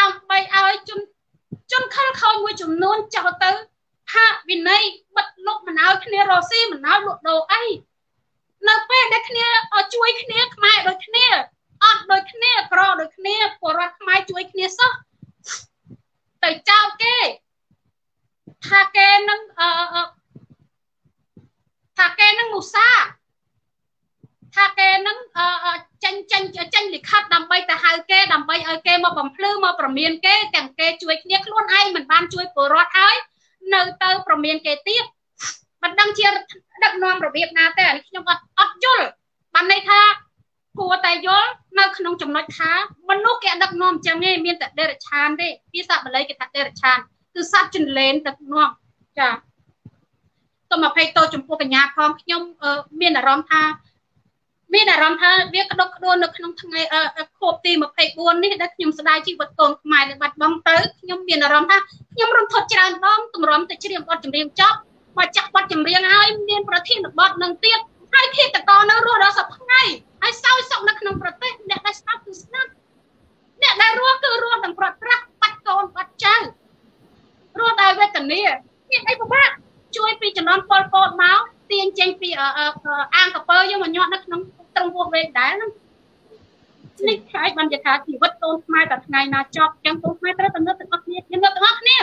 ដើម្បីឲ្យជនជនខលខូចមួយចំនួនចោលទៅហាក់វិន័យបិទលុបមិនឲ្យគ្នារស់ស៊ីមិនឲ្យលក់ដូរអីនៅពេលដែលគ្នាជួយគ្នាខ្មែរដូចគ្នាអត់ដូចគ្នាក្រដូចគ្នាពលរដ្ឋខ្មែរជួយគ្នាសោះទៅចោលគេថាគេនឹងអឺថាគេនឹងមុសា ថាគេនឹងចេញចេញចេញលិខិតដើម្បីទៅហៅគេដើម្បីឲ្យគេមកបំភ្លឺមកប្រមានគេទាំងគេជួយគ្នាខ្លួនឯងមិនបានជួយពលរដ្ឋហើយនៅទៅប្រមានគេទៀតមិនដឹងជាដឹកនាំរបៀបណាទេអានេះខ្ញុំអត់អត់យល់បានន័យថាគួរតែយល់នៅក្នុងចំណុចថាមនុស្សគេដឹកនាំអញ្ចឹងទេមានតែដេរឆានទេភាសាបាលីគេថាដេរឆានគឺសត្វចិនលែនដឹកនាំចាសូមអភ័យទោសចំពោះកញ្ញាផងខ្ញុំមានអារម្មណ៍ថា មានអារម្មណ៍ថាវាក្តុកក្តួលនៅក្នុងថ្ងៃខួបទី24នេះដែលខ្ញុំស្ដាយជីវិតកូនខ្មែរនៅបាត់បង់ទៅខ្ញុំមានអារម្មណ៍ថាខ្ញុំរំភើបច្រើនដងទម្រាំទៅច្រៀងបទចម្រៀងចប់មកចាក់បទចម្រៀងហើយមានប្រធានបទនឹងទៀតហើយឃាតករនៅរស់ដល់សប្ថ្ងៃហើយសោយសុខនៅក្នុងប្រទេសអ្នកដែលស្ដាប់គឺស្ដាប់អ្នកដែលរស់គឺរស់ទាំងប្រត់ប្រាស់បាត់កូនបាត់ចៅរស់ដោយវេទនាមានអីពិបាកជួយពីចំណន់ពលពតមកទាញចេញពីអាងកពើយើងមកញាត់នៅក្នុង ត្រង់ពោះវែងដែរហ្នឹងនេះហើយបាននិយាយថាជីវិតកូនខ្មែរតែថ្ងៃណាចប់ចឹងកូនខ្មែរត្រូវតែនឹកទាំងអស់គ្នាខ្ញុំនឹកទាំងអស់គ្នា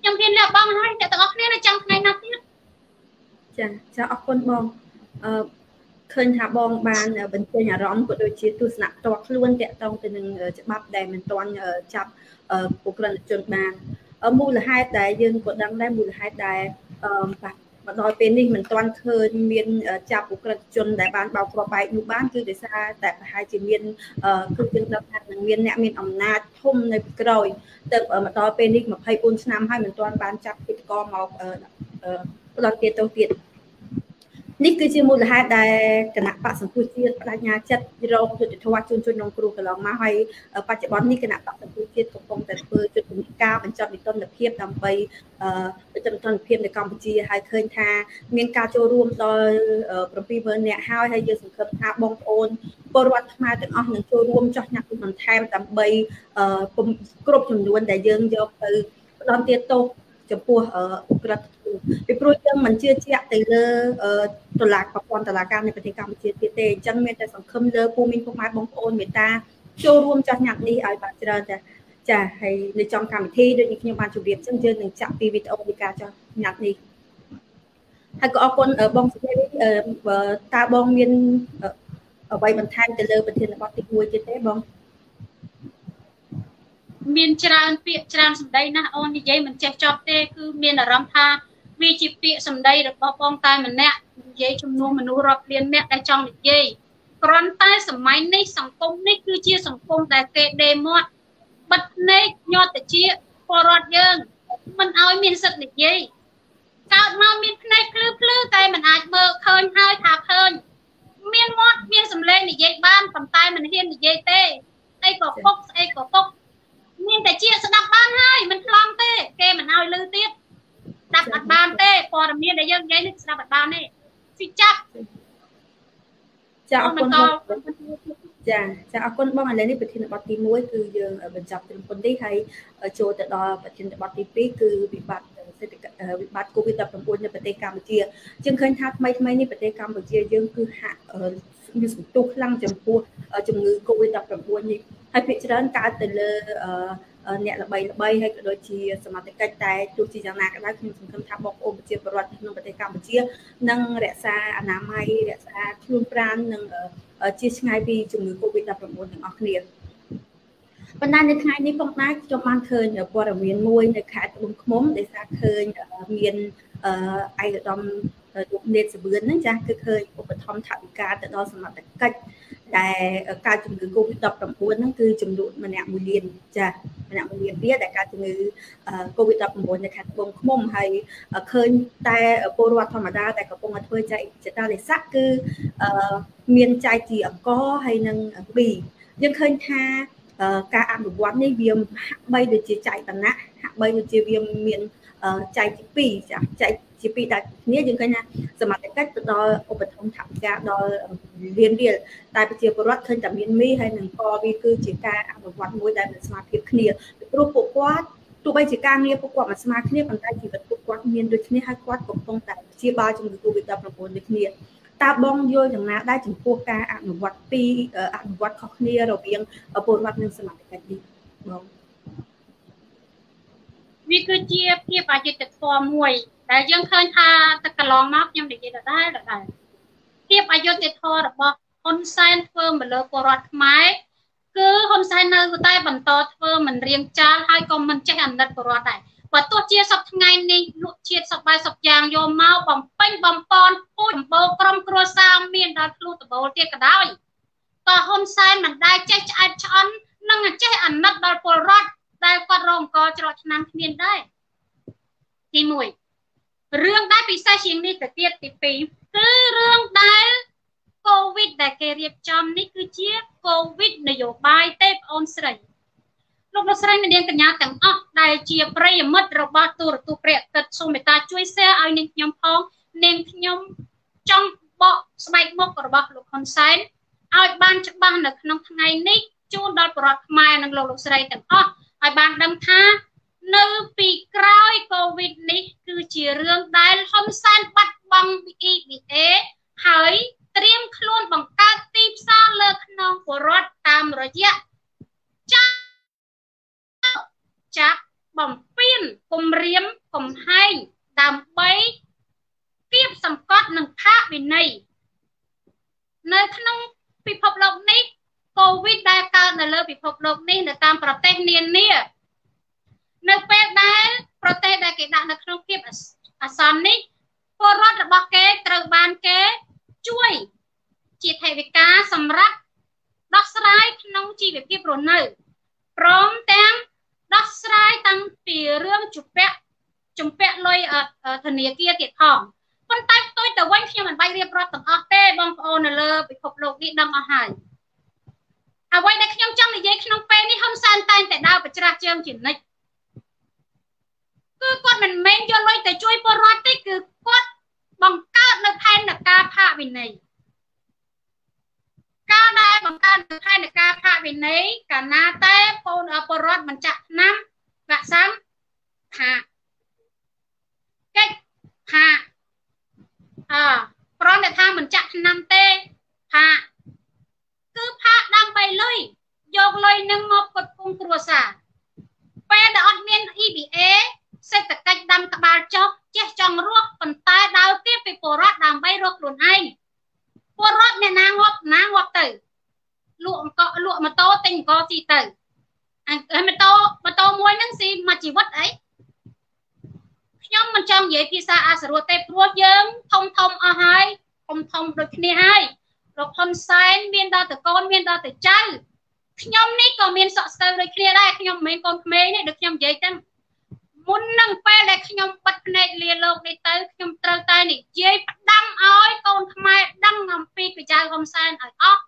ខ្ញុំរៀនលះបង់ហើយតែទាំងអស់គ្នានៅចាំថ្ងៃណាទៀតចាចាអរគុណបងអឺឃើញថាបងបានបញ្ចេញអារម្មណ៍ក៏ដូចជាទស្សនៈផ្ទាល់ខ្លួនតាក់ទងទៅនឹងច្បាប់ដែលមិនទាន់ចាប់បុគ្គលិកជនបានមូលហេតុដែលយើងក៏ដឹងដែរមូលហេតុដែល មកដល់ពេលនេះមិនទាន់ឃើញមានចាប់ឧក្រិដ្ឋជនដែលបានបោកគ្រាប់បែកនោះបានគឺដោយសារតែប្រហែលជាមានគឺយើងដឹងថានឹងមានអ្នកមានអំណាចធំនៅពីក្រោយទៅមកដល់ពេលនេះ24ឆ្នាំហើយមិនទាន់បានចាប់គិតកមកផ្ដន់ទៀតទៅទៀត នេះគឺជាមូលហេតុដែលគណៈបកសង្គ្រោះជាតិបដិញ្ញាចិត្តរកយុទ្ធធម៌ជូនជនក្នុងគ្រូកន្លងមកហើយបច្ចុប្បន្ននេះគណៈបកសង្គ្រោះជាតិកំពុងតែធ្វើយុទ្ធនាការបញ្ចប់និតិនភាពដើម្បីនិតិនភាពនៅកម្ពុជាហើយឃើញថាមានការចូលរួមដល់70000នាក់ហើយហើយយើងសង្ឃឹមថាបងប្អូនពលរដ្ឋខ្មែរទាំងអស់នឹងចូលរួមចោះញ៉ាំបន្ថែមដើម្បីគ្រប់ចំនួនដែលយើងយកទៅផ្ដន់ទាទោសចំពោះអ ுக ្រិត ពីព្រោះយើងមិនជឿជាក់ទៅលើតឡាប្រព័ន្ធតឡាការនៃប្រទេសកម្ពុជាទៀតទេអញ្ចឹងមានតែសង្ឃឹមលើភូមិពុកម៉ែបងប្អូនមេត្តាចូលរួមចាស់ញ៉ាំនេះឲ្យបានច្រើនចាចាហើយនៅចំកម្មវិធីដូចខ្ញុំបានជម្រាបអញ្ចឹងយើងនឹងចាក់ពីវីដេអូនៃការចាស់ញ៉ាំនេះហើយក៏អរគុណបងសុភីតើបងមានអ្វីបន្ថែមទៅលើប្រធានបទទី1ទៀតទេបងមានច្រើនពាក្យច្រើនសម្ដីណាស់អូននិយាយមិនចេះចប់ទេគឺមានអារម្មណ៍ថា វាជាពាក្យសម្ដីរបស់បងតែម្នាក់និយាយជំនួសមនុស្សរាប់លានអ្នកដែលចង់និយាយគ្រាន់តែសម័យនេះសង្គមនេះគឺជាសង្គមដែលគេដេមាត់បិទភ្នែកញាត់តិចពលរដ្ឋយើងមិនឲ្យមានសិទ្ធិនិយាយកើតមកមានភ្នែកភ្លឺភ្លឺតែមិនអាចមើលឃើញហើយថាឃើញមានមាត់មានសម្លេងនិយាយបានប៉ុន្តែមិនហ៊ាននិយាយទេអីក៏ពុកស្អីក៏ពុកមានតែជាស្ដាប់បានហើយមិនខ្លងទេ គេមិនឲ្យលឺទៀតស្ដាប់អត់បានទេព័ត៌មានដែលយើងនិយាយនេះស្ដាប់អត់បានទេស៊ីចាប់ចាអរគុណចាចាអរគុណបងឥឡូវនេះប្រធានបទទី1គឺយើងបញ្ចប់ត្រឹមប៉ុណ្ណេះហើយចូលទៅដល់ប្រធានបទទី2គឺវិបត្តិសេដ្ឋកិច្ចវិបត្តិ COVID-19 នៅប្រទេសកម្ពុជាយើងឃើញថាថ្មីថ្មីនេះប្រទេសកម្ពុជាយើងគឺហាក់មានសន្ទុះខ្លាំងចំពោះជំងឺ COVID-19 នេះហើយភាគច្រើនកើតទៅលើអ្នកល្បីល្បីហើយក៏ដូចជាសមត្ថកិច្ចតែទោះជាយ៉ាងណាក៏ដោយខ្ញុំសង្ឃឹមថាបងប្អូនប្រជាពលរដ្ឋក្នុងប្រទេសកម្ពុជានឹងរក្សាអនាម័យរក្សាខ្លួនប្រាណនិងជាឆ្ងាយពីជំងឺ Covid-19 ទាំងអស់គ្នាប៉ុន្តែនៅថ្ងៃនេះផងដែរខ្ញុំបានឃើញព័ត៌មានមួយនៅខេត្តត្បូងឃ្មុំដែលថាឃើញមានអៃកឧត្តមលោកនេតសវឿនហ្នឹងចាស់គឺឃើញឧបត្ថម្ភថវិកាទៅដល់សមត្ថកិច្ច ដែលការជំងឺ Covid-19 ហ្នឹងគឺចំនួនម្នាក់1លានចាម្នាក់1លានវាដែលការជំងឺ Covid-19 នៅខេត្តត្បូងឃ្មុំហើយឃើញតែពលរដ្ឋធម្មតាដែលកំពុងតែធ្វើចែកចតាលេស័កគឺមានចែកជាអង្គហើយនឹងពីរយើងឃើញថាការអនុវត្តនេះវាហាក់បីដូចជាចែកតំណាក់ហាក់បីដូចជាវាមាន ចែកទី2ចាចែកជាពីរដាច់គ្នាយើងឃើញថាសមត្ថកិច្ចទៅដល់ឧបត្ថម្ភថវិកាដល់រៀនរៀលតែប្រជាពលរដ្ឋឃើញតែមានមីហើយនឹងកវាគឺជាការអនុវត្តមួយដែលមិនស្មើភាពគ្នាពីព្រោះពួកគាត់ទោះបីជាការងារពួកគាត់មិនស្មើគ្នាប៉ុន្តែជីវិតពួកគាត់មានដូចគ្នាហើយគាត់កំពុងតែព្យាបាលជំងឺ Covid-19 ដូចគ្នាតើបងយល់យ៉ាងណាដែរចំពោះការអនុវត្តពីអនុវត្តខុសគ្នារវាងពលរដ្ឋនិងសមាជិកនេះបង វាគឺជាភាពអយុត្តិធម៌មួយដែលយើងឃើញថាទឹកកន្លងមកខ្ញុំនិយាយដដែលដដែលភាពអយុត្តិធម៌របស់ហ៊ុនសែនធ្វើមកលើពលរដ្ឋខ្មែរគឺហ៊ុនសែននៅតែបន្តធ្វើមិនរៀងចាលហើយក៏មិនចេះអាណិតពលរដ្ឋដែរបើទោះជាសប្ថ្ងៃនេះលក់ជាតិសប្បាយសពយ៉ាងយកមកបំពេញបំពន់ពូជដំបូលក្រុមគ្រួសារមានដល់ភ្លូដបូលទៀតក៏ដោយក៏ហ៊ុនសែនមិនដែលចេះឆ្អែតឆ្អន់និងចេះអាណិតដល់ពលរដ្ឋ ដែលគាត់រងកច្រកឆ្នាំគ្មានដែរទី1រឿងដែលពិសេសជាងនេះទៅទៀតទី2គឺរឿងដែលកូវីដដែលគេរៀបចំនេះគឺជាកូវីដនយោបាយទេបងអូនស្រីលោកលោកស្រីនាងកញ្ញាទាំងអស់ដែលជាប្រិយមិត្តរបស់ទូរទស្សន៍ព្រះអាទិត្យសូមមេត្តាជួយ share ឲ្យនាងខ្ញុំផងនាងខ្ញុំចង់បកស្បែកមុខរបស់លោកហ៊ុនសែនឲ្យបានច្បាស់នៅក្នុងថ្ងៃនេះជូនដល់ប្រជាខ្មែរនិងលោកលោកស្រីទាំងអស់ ឲ្យបានដឹងថានៅពីក្រោយកូវីដនេះ គឺជារឿងដែលហ៊ុនសែនបាត់បង់ EBA ហើយត្រៀមខ្លួនបង្កើតទីផ្សារលើក្នុងពលរដ្ឋតាមរយៈចាក់ចាប់បំពេញគំរាមកំហែងដើម្បីគៀបសង្កត់និងផាកវិន័យនៅក្នុងពិភពលោកនេះ កូវីដដែលកើតនៅលើពិភពលោកនេះនៅតាមប្រទេសនានានៅពេលដែលប្រទេសដែលគេដាក់នៅក្នុងភាពអាសន្ននេះពលរដ្ឋរបស់គេត្រូវបានគេជួយជាថវិកាសម្រាប់ដោះស្រាយក្នុងជីវភាពរស់នៅព្រមទាំងដោះស្រាយតាំងពីរឿងជំពាក់ជំពាក់លុយធនាគារទៀតផងប៉ុន្តែផ្ទុយទៅវិញខ្ញុំមិនបាច់រៀបរាប់ទាំងអស់ទេបងប្អូននៅលើពិភពលោកនេះដឹងអស់ហើយ អ្វីដែលខ្ញុំចង់និយាយក្នុងពេលនេះហ៊ុនសែនតែងតែដើរប្រច្រាស់ជើងជានិច្ចគឺគាត់មិនមែនយកលុយទៅជួយពលរដ្ឋទេគឺគាត់បង្កើតនៅផែនការផាកវិន័យការដែលបង្កើតនៅផែនការផាកវិន័យកាលណាតែពលពលរដ្ឋមិនចាក់ឆ្នាំវាក់សាំថាកិច្ចថាអើប្រនតែថាមិនចាក់ឆ្នាំទេថាគឺផាកដើម្បីលុយយកលុយ នឹងមកផ្គត់ផ្គង់គ្រួសារពេលដែលអត់មាន EBA សេដ្ឋកិច្ចដាំក្បាលចុះចេះចង់រស់ប៉ុន្តែដើរពីពីពលរដ្ឋដើម្បីរកខ្លួនឯងពលរដ្ឋអ្នកណាងាប់ណាងាប់ទៅលក់អង្គលក់ម៉ូតូទិញអង្គស៊ីទៅហើយម៉ូតូម៉ូតូមួយហ្នឹងស៊ីមួយជីវិតអីខ្ញុំមិនចង់និយាយភាសាអសរុទេព្រោះយើងធំធំអស់ហើយធំធំដូចគ្នាហើយរកហ៊ុនសែនមានដល់តកូនមានដល់តចៅ ខ្ញុំនេះក៏មានសក់ស្ទើរដូចគ្នាដែរខ្ញុំមិនមែនកូនក្មេងទេដូចខ្ញុំនិយាយទៅមុននឹងពេលដែលខ្ញុំបិទភ្នែកលាលោកនេះទៅខ្ញុំត្រូវតែនិយាយផ្ដាំឲ្យកូនខ្មែរដឹងអំពីកញ្ចៅហ៊ុនសែនឲ្យអស់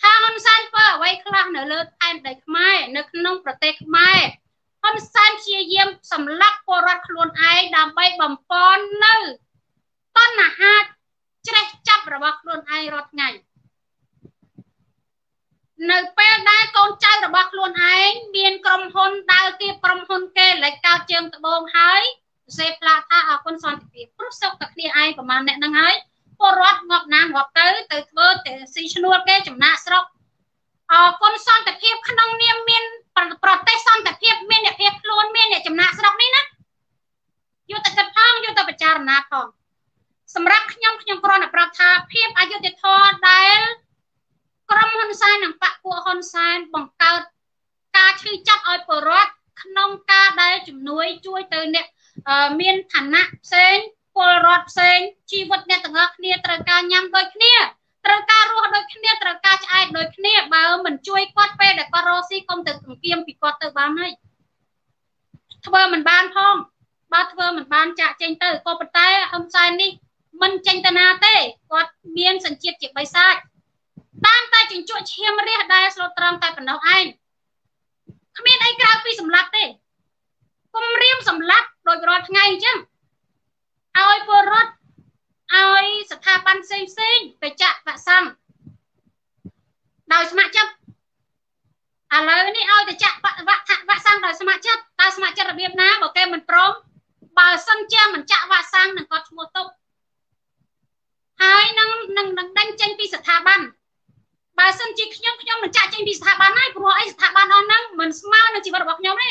ថាហ៊ុនសែនធ្វើអ្វីខ្លះនៅលើផែនដីខ្មែរនៅក្នុងប្រទេសខ្មែរហ៊ុនសែនព្យាយាមសម្លាប់ពលរដ្ឋខ្លួនឯងដើម្បីបំពន់នៅតណ្ហាច្រេះចាប់របស់ខ្លួនឯងរាល់ថ្ងៃ នៅពេលដែលកូនចៅរបស់ខ្លួនឯងមានក្រុមហ៊ុនដើរទៀបក្រុមហ៊ុនគេលេចកោតជើងត្បូងហើយសេផ្លាថាអគុណសន្តិភាពព្រោះសុខតែគ្នាឯងប្រហែលអ្នកហ្នឹងហើយពលរដ្ឋងាប់ណាងាប់ទៅទៅធ្វើតែស៊ីឈ្នួលគេចំណាក់ស្រុកអគុណសន្តិភាពក្នុងនាមមានប្រទេសសន្តិភាពមានអ្នកភៀសខ្លួនមានអ្នកចំណាក់ស្រុកនេះណាយកទៅគិតផងយកទៅពិចារណាផងសម្រាប់ខ្ញុំខ្ញុំគ្រាន់តែប្រាប់ថាភាពអយុត្តិធម៌ដែល ក្រុមហ៊ុនសែននិងបកពួកហ៊ុនសែនបង្កើតការឈឺចាប់ឲ្យពលរដ្ឋក្នុងការដែលជំនួយជួយទៅអ្នកមានឋានៈផ្សេងពលរដ្ឋផ្សេងជីវិតអ្នកទាំងអស់គ្នាត្រូវការញ៉ាំដូចគ្នាត្រូវការរស់ដូចគ្នាត្រូវការឆ្អែតដូចគ្នាបើមិនជួយគាត់ពេលដែលគាត់រស់ស៊ីកុំទៅអង្គៀមពីគាត់ទៅបានហើយធ្វើមិនបានផងបើធ្វើមិនបានចាក់ចេញទៅក៏ប៉ុន្តែហ៊ុនសែននេះមិនចេញទៅណាទេគាត់មានសញ្ជាតិជាបិសាច តាមតែជញ្ជក់ឈាមរះដែលស្លូតត្រង់តែប៉ុណ្ណោះឯងគ្មានអីក្រៅពីសម្លាប់ទេគុំរៀមសម្លាប់ដូចរាល់ថ្ងៃអញ្ចឹងឲ្យពលរដ្ឋឲ្យស្ថាប័នផ្សេងផ្សេងទៅចាក់វ៉ាក់សាំងដោយស្ម័គ្រចិត្តឥឡូវនេះឲ្យទៅចាក់វ៉ាក់វ៉ាក់សាំងដោយស្ម័គ្រចិត្តតើស្ម័គ្រចិត្តរបៀបណាបើគេមិនព្រមបើសិនជាមិនចាក់វ៉ាក់សាំងនឹងគាត់ឈ្មោះទុកហើយនឹងនឹងនឹងដេញចេញពីស្ថាប័ន បើសិនជាខ្ញុំខ្ញុំមិនចាក់ចេញពីស្ថាប័នហើយព្រោះអីស្ថាប័នអស់ហ្នឹងមិនស្មើនឹងជីវិតរបស់ខ្ញុំទេ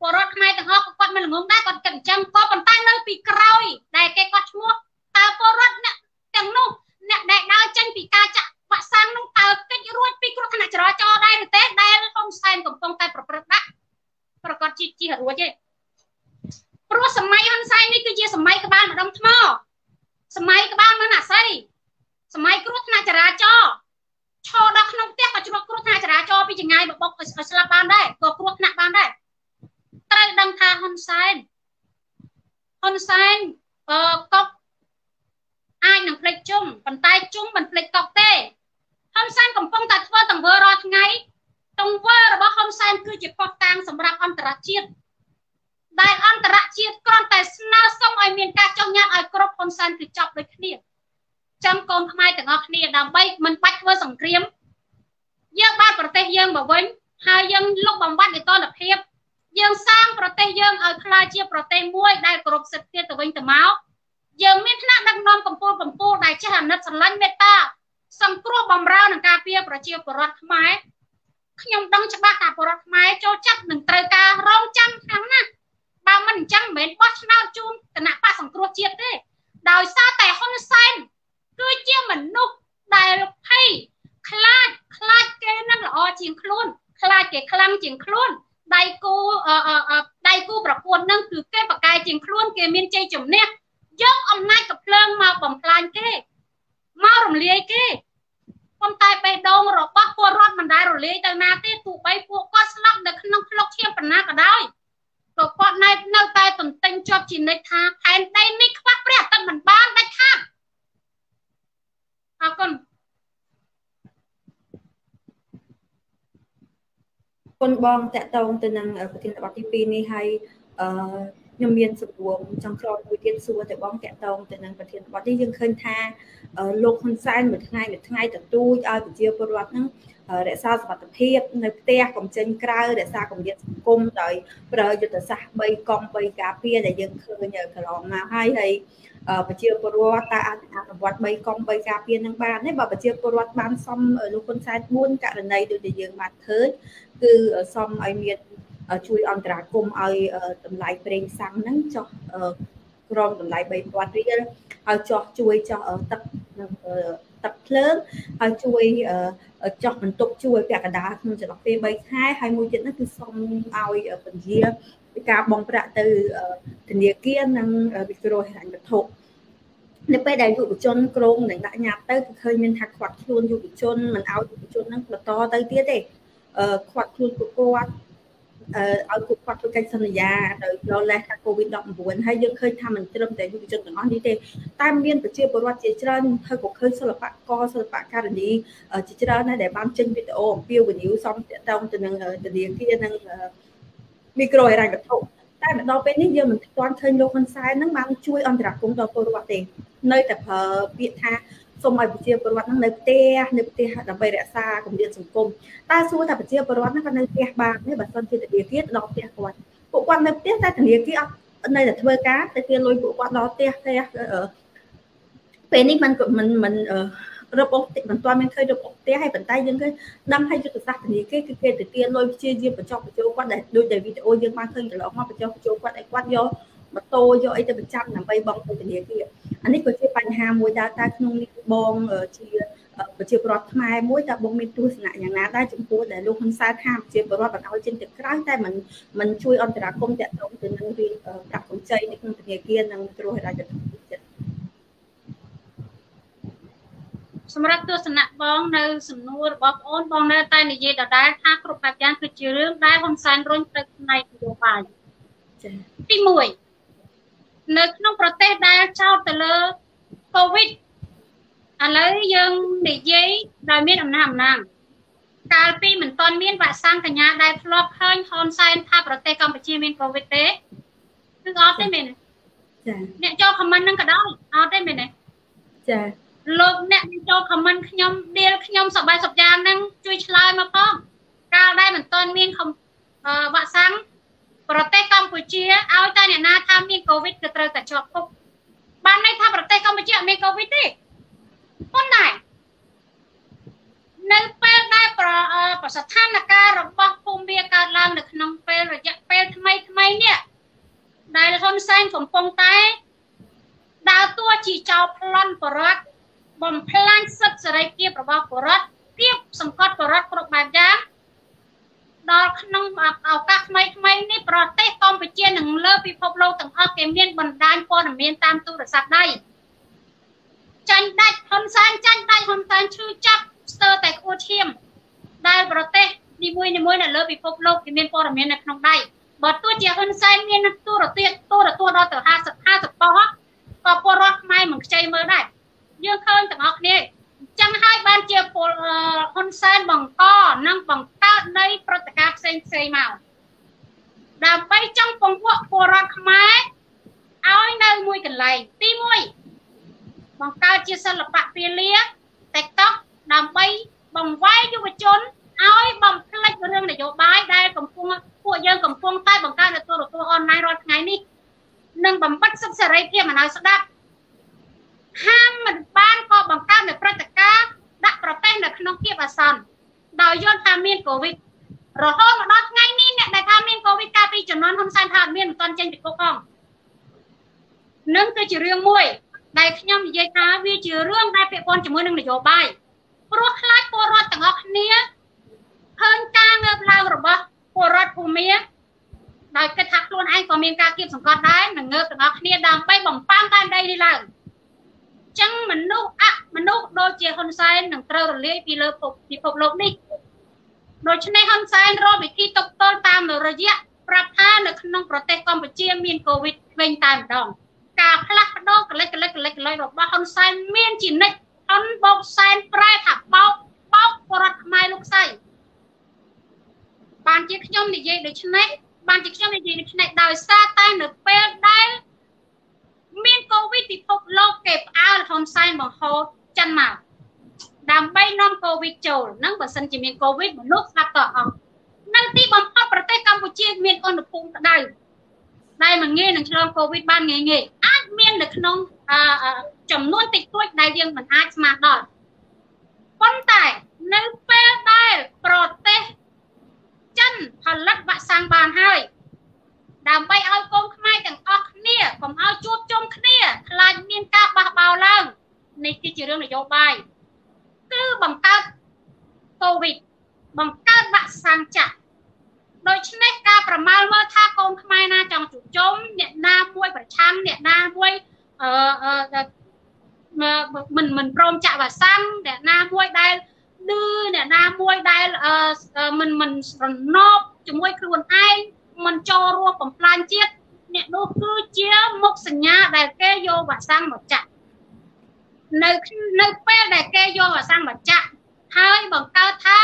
ពលរដ្ឋខ្មែរទាំងអស់គាត់មិនល្ងងដែរគាត់គិតអញ្ចឹងក៏ប៉ុន្តែនៅពីក្រោយដែលគេគាត់ឈ្មោះតើពលរដ្ឋអ្នកទាំងនោះអ្នកដែលដើរចេញពីការចាក់វ៉ាក់សាំងនោះតើកិច្ចរួចពីគ្រោះថ្នាក់ចរាចរណ៍ដែរឬទេដែលហ៊ុនសែនកំពុងតែប្រព្រឹត្តដាក់ប្រកាសជាជារួចទេព្រោះសម័យហ៊ុនសែននេះគឺជាសម័យក្បាលម្ដុំថ្មសម័យក្បាលមិនអាស័យសម័យគ្រោះថ្នាក់ចរាចរណ៍ឈរដល់ក្នុងផ្ទះក៏ជ្រោះគ្រោះថ្នាក់ចរាចរណ៍ពីចងាយបបុកឲ្យស្លាប់បានដែរក៏គ្រោះថ្នាក់បានដែរត្រូវដឹងថាហ៊ុនសែនហ៊ុនសែនអឺកុកអាចនឹងភ្លេចជុំប៉ុន្តែជុំមិនភ្លេចកុកទេហ៊ុនសែនកំពុងតែធ្វើទង្វើរាល់ថ្ងៃទង្វើរបស់ហ៊ុនសែនគឺជាផុសតាងសម្រាប់អន្តរជាតិដែលអន្តរជាតិគ្រាន់តែស្នើសុំឲ្យមានការចុះញ៉ាំឲ្យ គ្រប់ហ៊ុនសែនគឺចប់ដូចគ្នាចាំកូនខ្មែរទាំងអស់គ្នាដើម្បីមិនបាច់ធ្វើសង្គ្រាមយើងបានប្រទេសយើងមកវិញហើយយើងលុបបំបត្តិនីតិរដ្ឋភាពយើងសាងប្រទេសយើងឲ្យក្លាយជាប្រទេសមួយដែលគោរពសិទ្ធិទៅវិញទៅមកយើងមានថ្នាក់ដឹកនាំកម្ពុជាកម្ពុជាដែលចេះអាណិតស្រឡាញ់មេត្តាសង្គ្រោះបំរើនឹងការពារប្រជាពលរដ្ឋខ្មែរខ្ញុំដឹងច្បាស់ថាពលរដ្ឋខ្មែរចូលចិត្តនឹងត្រូវការរងចាំខ្លាំងណាស់បើមិនអញ្ចឹងមិនមែនបោះឆ្នោតជូនគណៈបកសង្គ្រោះជាតិទេ ដោយសារតែហ៊ុនសែនគឺជាមនុស្សដែលភ័យខ្លាចខ្លាចគេនឹងល្អជាងខ្លួន ខ្លាចគេខ្លាំងជាងខ្លួនដៃគូដៃគូប្រកួតនឹងគឺគេប្រកែជាងខ្លួនគេមានជ័យជំនះយកអំណាចកំភ្លើងមកបំផ្លាញគេមករំលាយគេប៉ុន្តែបេះដូងរបស់ពលរដ្ឋមិនដែលរលាយទៅណាទេទោះបីពួកគាត់ស្លាប់នៅក្នុងផ្លុកឈាមប៉ុណ្ណាក៏ដោយ ក៏គាត់នៅនៅតែទន្ទិញជាប់ជានិច្ចថាផែនដីនេះខ្វះព្រះអាទិត្យមិនបានដាច់ខាតអរគុណគុណបងតកតងទៅនឹងប្រធានបទទី2នេះហើយអឺ ខ្ញុំមានសំណួរចង់ក្រោយមួយទៀតសួរទៅបងតកតងទៅនឹងប្រធានបទនេះយើងឃើញថាលោកហ៊ុនសែនមួយថ្ងៃមួយថ្ងៃទទូចឲ្យប្រជាពលរដ្ឋហ្នឹងរក្សាសុខភាពនៅផ្ទះកុំចេញក្រៅរក្សាកម្រិតសង្គមដោយប្រើយុទ្ធសាស្ត្រ3កង់3ការពារដែលយើងឃើញកន្លងមកហើយហើយប្រជាពលរដ្ឋតើអាចអនុវត្ត3កង់3ការពារនឹងបានទេបើប្រជាពលរដ្ឋបានសមលោកហ៊ុនសែន4ករណីដូចដែលយើងបានឃើញគឺសមឲ្យមាន ជួយអន្តរាគមឲ្យតម្លៃប្រេងសាំងហ្នឹងចុះក្រមតម្លៃ3000រៀលហើយចោះជួយចោះទឹកទឹកភ្លើងហើយជួយចោះបន្ទប់ជួយពាក់កណ្ដាលក្នុងចន្លោះពេល3ខែហើយមួយទៀតនោះគឺសូមឲ្យពន្យាពីការបងប្រាក់ទៅធនាគារនិងវិក្រហិរញ្ញវត្ថុនៅពេលដែលយុវជនក្រមនឹងដាក់ញត្តិទៅគឺឃើញមានថាខ្វាត់ខ្លួនយុវជនមិនឲ្យយុវជននឹងបន្តទៅទៀតទេខ្វាត់ខ្លួនពួកគាត់ ឲ្យពួកគាត់ធ្វើកិច្ចសន្យាដោយលោលេសថា COVID-19 ហើយយើងឃើញថាមិនត្រឹមតែយុវជនទាំងអស់នេះទេតែមានប្រជាពលរដ្ឋជាច្រើនហើយក៏ឃើញសិល្បករសិល្បករនីជាច្រើនដែរដែលបានចេញវីដេអូអំពីវិនិយោគសំទាក់ទងទៅនឹងធនាគារនិងមីក្រូហិរញ្ញវត្ថុតែមកដល់ពេលនេះយើងមិនទាន់ឃើញលោកហ៊ុនសែននឹងបានជួយអន្តរាគមន៍ដល់ពលរដ្ឋទេនៅតែប្រើពាក្យថា សូមឲ្យប្រជាពលរដ្ឋនឹងនៅផ្ទះនៅផ្ទះដើម្បីរក្សាគម្រាមសង្គមតើសួរថាប្រជាពលរដ្ឋនឹងក៏នៅផ្ទះបានទេបើសិនជាធនាគារដល់ផ្ទះគាត់ពួកគាត់នៅផ្ទះតែធនាគារអត់នៅតែធ្វើការតែគេលុយពួកគាត់ដល់ផ្ទះផ្ទះពេលនេះมันมันมันរបបមិនទាន់មានឃើញរបបផ្ទះហើយប៉ុន្តែយើងឃើញដឹងហើយយុទ្ធសាស្ត្រធនាគារគឺគេទៅទាលុយព្យាយាមបញ្ចុះបញ្ចូលគាត់ដែលដូចដែលវីដេអូយើងបានឃើញកន្លងមកបញ្ចុះបញ្ចូលគាត់ឲ្យគាត់យក ម៉ូតូយកអីទៅបញ្ចាំដើម្បីបង់ទៅធនាគារអានេះក៏ជាបញ្ហាមួយដែរតែក្នុងនេះបងជាប្រជាពលរដ្ឋខ្មែរមួយតើបងមានទស្សនៈយ៉ាងណាដែរចំពោះដែលលោកហ៊ុនសែនថាប្រជាពលរដ្ឋបន្តឲ្យចេញទៅក្រៅតែมันมันជួយអន្តរាគមន៍តាក់ទងទៅនឹងរឿងប្រាក់កម្ចីនៅក្នុងធនាគារនិងគ្រោះហិរញ្ញវត្ថុចិត្តសម្រាប់ទស្សនៈបងនៅសំណួររបស់បងបងនៅតែនិយាយដដែលថាគ្រប់បែបយ៉ាងគឺជារឿងដែលហ៊ុនសែនរុញទៅផ្នែកនយោបាយចា៎ទី1 នៅក្នុងប្រទេសដែលចោតទៅលើកូវីដឥឡូវយើងនិយាយដោយមានអំណាចអំណាងកាលពីមិនទាន់មានវ៉ាក់សាំងកញ្ញាដែលធ្លាប់ឃើញហ៊ុនសែនថាប្រទេសកម្ពុជាមានកូវីដទេគឺអត់ទេមែនចាអ្នកចូលខមមិនហ្នឹងក៏ដោយអត់ទេមែនទេចាលោកអ្នកចូលខមមិនខ្ញុំដៀលខ្ញុំសប្បាយសុខយ៉ាងហ្នឹងជួយឆ្លើយមកផងកាលដែលមិនទាន់មានវ៉ាក់សាំង ប្រទេសកម្ពុជាឲ្យតែអ្នកណាថាមានកូវីដគឺត្រូវតែជាប់គុកបានន័យថាប្រទេសកម្ពុជាអត់មានកូវីដទេប៉ុន្តែនៅពេលដែលប្រប្រស្ថានភាពរបស់ភូមិវាកើតឡើងនៅក្នុងពេលរយៈពេលថ្មីថ្មីនេះដែលហ៊ុនសែនកំពុងតែដើរតួជាចៅប្លន់បរដ្ឋបំផ្លាញសិទ្ធិសេរីភាពរបស់បរដ្ឋគៀបសង្កត់បរដ្ឋគ្រប់បែបយ៉ាង ដល់ក្នុងឱកាសថ្មីថ្មីនេះប្រទេសកម្ពុជានឹងលើពិភពលោកទាំងអស់គេមានបណ្ដាញព័ត៌មានតាមទូរស័ព្ទដៃចាញ់ដាច់ហ៊ុនសែនចាញ់ដាច់ហ៊ុនសែនឈឺចាប់ស្ទើរតែខ្ពស់ឈាមដែលប្រទេសនីមួយនីមួយនៅលើពិភពលោកគេមានព័ត៌មាននៅក្នុងដៃបើទោះជាហ៊ុនសែនមានទូរទស្សន៍ទូរទស្សន៍ដល់ទៅ50 50ប៉ុស្តិ៍ក៏ពលរដ្ឋខ្មែរមិនខ្ចីមើលដែរយើងឃើញទាំងអស់គ្នា ចឹងហើយបានជាពលហ៊ុនសែនបង្កនិងបង្កើតនៃព្រឹត្តិការណ៍ផ្សេងផ្សេងមកដើម្បីចង់ពង្ពួកពលរដ្ឋខ្មែរឲ្យនៅមួយកន្លែងទី1បង្កើតជាសិល្បៈពាលា TikTok ដើម្បីបង្វែរយុវជនឲ្យបំភ្លេចរឿងនយោបាយដែលកំពុងពួកយើងកំពុងតែបង្កើតនៅទូរទស្សន៍អនឡាញរាល់ថ្ងៃនេះនិងបំបិតសិទ្ធិសេរីភាពមិនឲ្យស្ដាប់ ហាមមិនបានក៏បង្កើតនូវព្រឹត្តិការណ៍ដាក់ប្រទេសនៅក្នុងភាពអាសន្នដោយយល់ថាមានកូវីដរហូតមកដល់ថ្ងៃនេះអ្នកដែលថាមានកូវីដកាលពីចំនួនហ៊ុនសែនថាអត់មានមិនទាន់ចេញពីគុកផងនឹងគឺជារឿងមួយ ដែលខ្ញុំនិយាយថាវាជារឿងដែលពាក់ព័ន្ធជាមួយនឹងនយោបាយព្រោះខ្លាចពលរដ្ឋទាំងអស់គ្នាឃើញការងើបឡើងរបស់ពលរដ្ឋភូមាដោយគិតថាខ្លួនឯងក៏មានការគៀបសង្កត់ដែរនឹងងើបទាំងអស់គ្នាដើម្បីបំផាំងដែនដីនេះឡើង ចឹងមនុស្សអមនុស្សដូចជាហ៊ុនសែននឹងត្រូវរលាយពីលើពិភពលោកនេះដូច្នេះហ៊ុនសែនរកវិធីតបតល់តាមរយៈប្រាប់ថានៅក្នុងប្រទេសកម្ពុជាមានកូវីដវិញតែម្ដងការផ្លាស់ប្ដូរកលិចកលិចកលិចកលិចរបស់ហ៊ុនសែនមានជានិច្ចហ៊ុនបោកសែនប្រែថាបោកបោកបរដ្ឋខ្មែរលោកស្រីបានជាខ្ញុំនិយាយដូច្នេះបានជាខ្ញុំនិយាយដូច្នេះដោយសារតែនៅពេលដែលមាន កូវីដពិភពលោកគេផ្អើលហ៊ុនសែនបង្ហូរចិនមកដើម្បីនាំកូវីដចូលហ្នឹងបើសិនជាមានកូវីដមនុស្សស្លាប់តអស់នៅទីបំផុតប្រទេសកម្ពុជាមានឧណភូមិក្តៅដែលមិនងាយនឹងឆ្លងកូវីដបានងាយងាយអាចមាននៅក្នុងចំនួនតិចតួចដែលយើងមិនអាចស្មានដល់ប៉ុន្តែនៅពេលដែលប្រទេសចិនផលិតវ៉ាក់សាំងបានហើយ ដើម្បីឲ្យកូនខ្មែរទាំងអស់គ្នាកុំឲ្យជួបជុំគ្នាខ្លាចមានការបះបោរឡើងនេះគឺជារឿងនយោបាយគឺបង្កើតកូវីដបង្កើតវ៉ាក់សាំងចាក់ដូច្នេះការប្រមាលមើលថាកូនខ្មែរណាចង់ជួបជុំអ្នកណាមួយប្រឆាំងអ្នកណាមួយអឺមិនមិនព្រមចាក់វ៉ាក់សាំងអ្នកណាមួយដែលឌឺអ្នកណាមួយដែលមិនមិនស្រណប់ជាមួយខ្លួនឯង មិនចូលរួមបំផ្លាញជាតិអ្នកនោះគឺជាមុខសញ្ញាដែលគេយកវ៉ាក់សាំងមកចាក់នៅនៅពេលដែលគេយកវ៉ាក់សាំងមកចាក់ហើយបង្កើតថា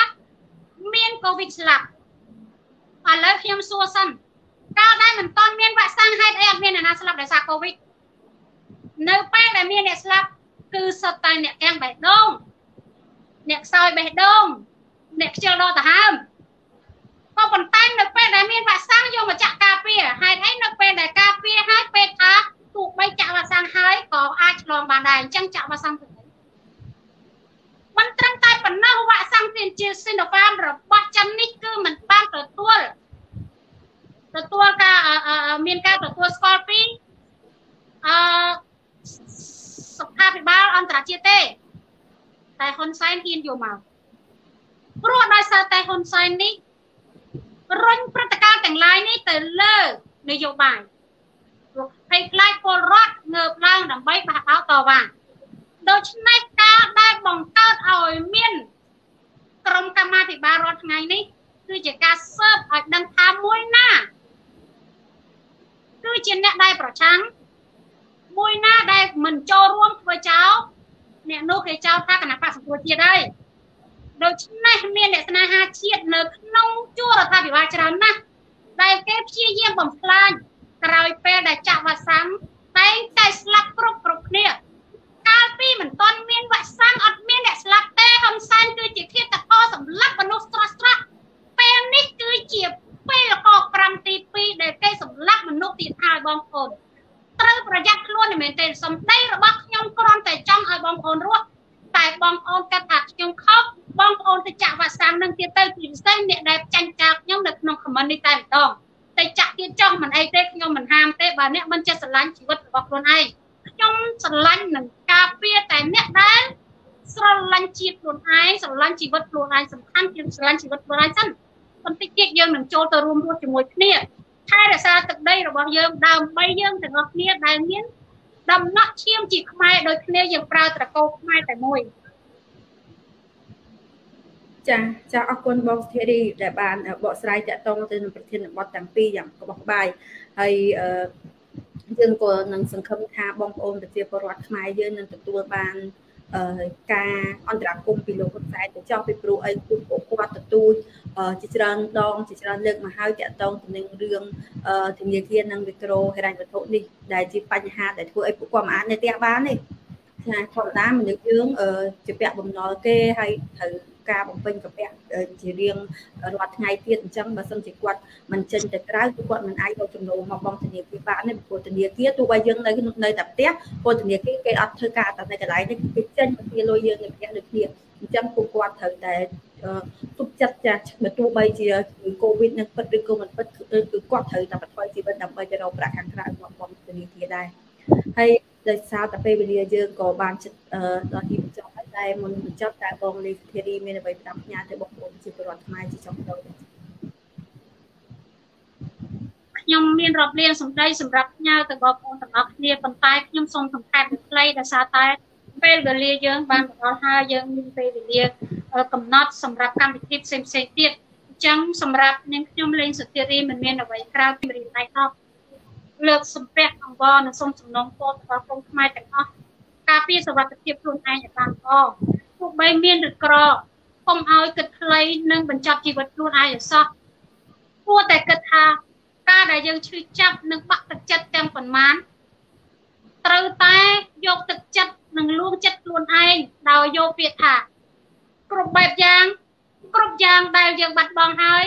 មានកូវីដស្លាប់ឥឡូវខ្ញុំសួរសិនកាលដែលមិនទាន់មានវ៉ាក់សាំងហេតុអីអត់មានអ្នកណាស្លាប់ដោយសារកូវីដនៅពេលដែលមានអ្នកស្លាប់គឺសុទ្ធតែអ្នកទាំងបេះដូងអ្នកខ្សោយបេះដូងអ្នកខ្ជិលដកដង្ហើម ក៏ប៉ុន្តែនៅពេលដែលមានវ៉ាក់សាំងយកមកចាក់ការពារហេតុអីនៅពេលដែលការពារហើយពេលថាទោះបីចាក់វ៉ាក់សាំងហើយក៏អាចឆ្លងបានដែរអញ្ចឹងចាក់វ៉ាក់សាំងទៅមិនត្រឹមតែប៉ុណ្ណោះវ៉ាក់សាំងទានជាស៊ីណូហ្វាមរបស់ចិននេះគឺមិនបានទទួលទទួលការមានការទទួលស្គាល់ពីអឺសុខាភិបាលអន្តរជាតិទេតែហ៊ុនសែនហ៊ានយកមកព្រោះដោយសារតែហ៊ុនសែននេះ រុញព្រឹត្តិការណ៍ទាំងឡាយនេះទៅលើនយោបាយព្រោះភ័យខ្លាចពលរដ្ឋងើបឡើងដើម្បីបះបោតវ៉ាដូច្នេះការដែលបង្កើតឲ្យមានក្រុមកម្មាភិបាលរដ្ឋថ្ងៃនេះគឺជាការស៊ើបឲ្យដឹងថាមួយណាគឺជាអ្នកដែលប្រឆាំងមួយណាដែលមិនចូលរួមធ្វើចោលអ្នកនោះគេចោលថាគណៈបកសង្គ្រោះជាតិហើយ ដូច្នេះមានអ្នកស្នេហាជាតិនៅក្នុងជួររដ្ឋាភិបាលច្រើនណាស់ដែលគេព្យាយាមបំផ្លាញក្រោយពេលដែលចាក់វ៉ាក់សាំងតែងតែស្លាប់គ្រប់គ្រប់គ្នាកាលពីមិនទាន់មានវ៉ាក់សាំងអត់មានអ្នកស្លាប់ទេហ៊ុនសែនគឺជាឃាតករសម្លាប់មនុស្សស្រស់ស្រស់ពេលនេះគឺជាពេលក5ទី2ដែលគេសម្លាប់មនុស្សទៀតហើយបងប្អូនត្រូវប្រយ័ត្នខ្លួនមែនទេសម្ដីរបស់ខ្ញុំគ្រាន់តែចង់ឲ្យបងប្អូនរស់ តែបងប្អូនគិតថាខ្ញុំខុសបងប្អូនទៅចាក់វ៉ាក់សាំងនឹងទៀតទៅពិសេសអ្នកដែលចាញ់ចោលខ្ញុំនៅក្នុងខមមិននេះតែម្ដងតែចាក់ទៀតចោះមិនអីទេខ្ញុំមិនហាមទេបើអ្នកមិនចេះស្រឡាញ់ជីវិតរបស់ខ្លួនឯងខ្ញុំស្រឡាញ់នឹងការពារតែអ្នកដែលស្រឡាញ់ជាតិខ្លួនឯងស្រឡាញ់ជីវិតខ្លួនឯងសំខាន់ជាងស្រឡាញ់ជីវិតខ្លួនឯងសិនបន្តិចទៀតយើងនឹងចូលទៅរួមរស់ជាមួយគ្នាថែរក្សាទឹកដីរបស់យើងដើម្បីយើងទាំងអស់គ្នាដែលមាន ដំណក់ឈាមជាខ្មែរដូចគ្នាយើងប្រើត្រកូលខ្មែរតែមួយចាចាអរគុណបងស្ធារីដែលបានបកស្រាយតាក់ទងទៅនឹងប្រធានបទទាំងពីរយ៉ាងក្បោះក្បាយហើយយើងក៏នឹងសង្ឃឹមថាបងប្អូនប្រជាពលរដ្ឋខ្មែរយើងនឹងទទួលបាន ការអន្តរាគមពីលោកហ៊ុនសែនទៅចោះពីព្រោះអីគឺគាត់ទទូចជាច្រើនដងជាច្រើនលើកមកហើយតាក់ទងទៅនឹងរឿងធនាគារនិងមីក្រូហិរញ្ញវត្ថុនេះដែលជាបញ្ហាដែលធ្វើឲ្យពួកគាត់មិនអាចនៅផ្ទះបានទេចាធម្មតាមនុស្សយើងជាពាក់បំណុលគេហើយត្រូវ ការបំពេញកាពះជារៀងរាល់ថ្ងៃទៀតអញ្ចឹងបើសិនជាគាត់មិនចេញទៅក្រៅគឺគាត់មិនអាចរកចំណូលមកបង់ធនាគារបានទេព្រោះធនាគារទោះបីយើងនៅនៅតែផ្ទះព្រោះធនាគារគេអត់ធ្វើការតែនៅកន្លែងនេះគេចេញពីលុយយើងនៅផ្ទះដូចគ្នាអញ្ចឹងពួកគាត់ត្រូវតែទុកចិត្តចាស់បើទោះបីជាកូវីដនឹងពិតឬក៏មិនពិតគឺគាត់ត្រូវតែបន្ថយជីវិតដើម្បីទៅរកប្រាក់ខាងក្រៅមកបង់ធនាគារដែរហើយដោយសារតែពេលវេលាយើងក៏បានចិត្តដល់ទីបញ្ចប់ តែមុនបញ្ចប់តើបងលីធារីមានអ្វីផ្ដាំផ្ញើទៅបងប្អូនជាពលរដ្ឋខ្មែរជាចុងក្រោយខ្ញខ្ញុំមានរាប់លានសម្ដីសម្រាប់ផ្ញើទៅបងប្អូនទាំងអស់គ្នាប៉ុន្តែខ្ញុំសូមសង្ខេបមួយខ្លីដោយសារតែពេលវេលាយើងបានមកដល់ហើយយើងមានពេលវេលាកំណត់សម្រាប់កម្មវិធីផ្សេងផ្សេងទៀតអញ្ចឹងសម្រាប់នាងខ្ញុំលេងសុធារីមិនមានអ្វីក្រៅពីរីដៃអស់លើកសំពះអង្វរនិងសូមសំណងពរដល់ក្រុមខ្មែរទាំងអស់ ការពារសុវត្ថិភាពខ្លួនឯងឲ្យបានល្អទោះបីមានឬក្រកុំឲ្យគិតខ្លីនិងបញ្ចប់ជីវិតខ្លួនឯងឲ្យសោះគួរតែគិតថាការដែលយើងឈឺចាប់និងបាក់ទឹកចិត្តទាំងប៉ុន្មានត្រូវតែយកទឹកចិត្តនិងលួងចិត្តខ្លួនឯងដោយយកពាក្យថាគ្រប់បែបយ៉ាងគ្រប់យ៉ាងដែលយើងបាត់បង់ហើយ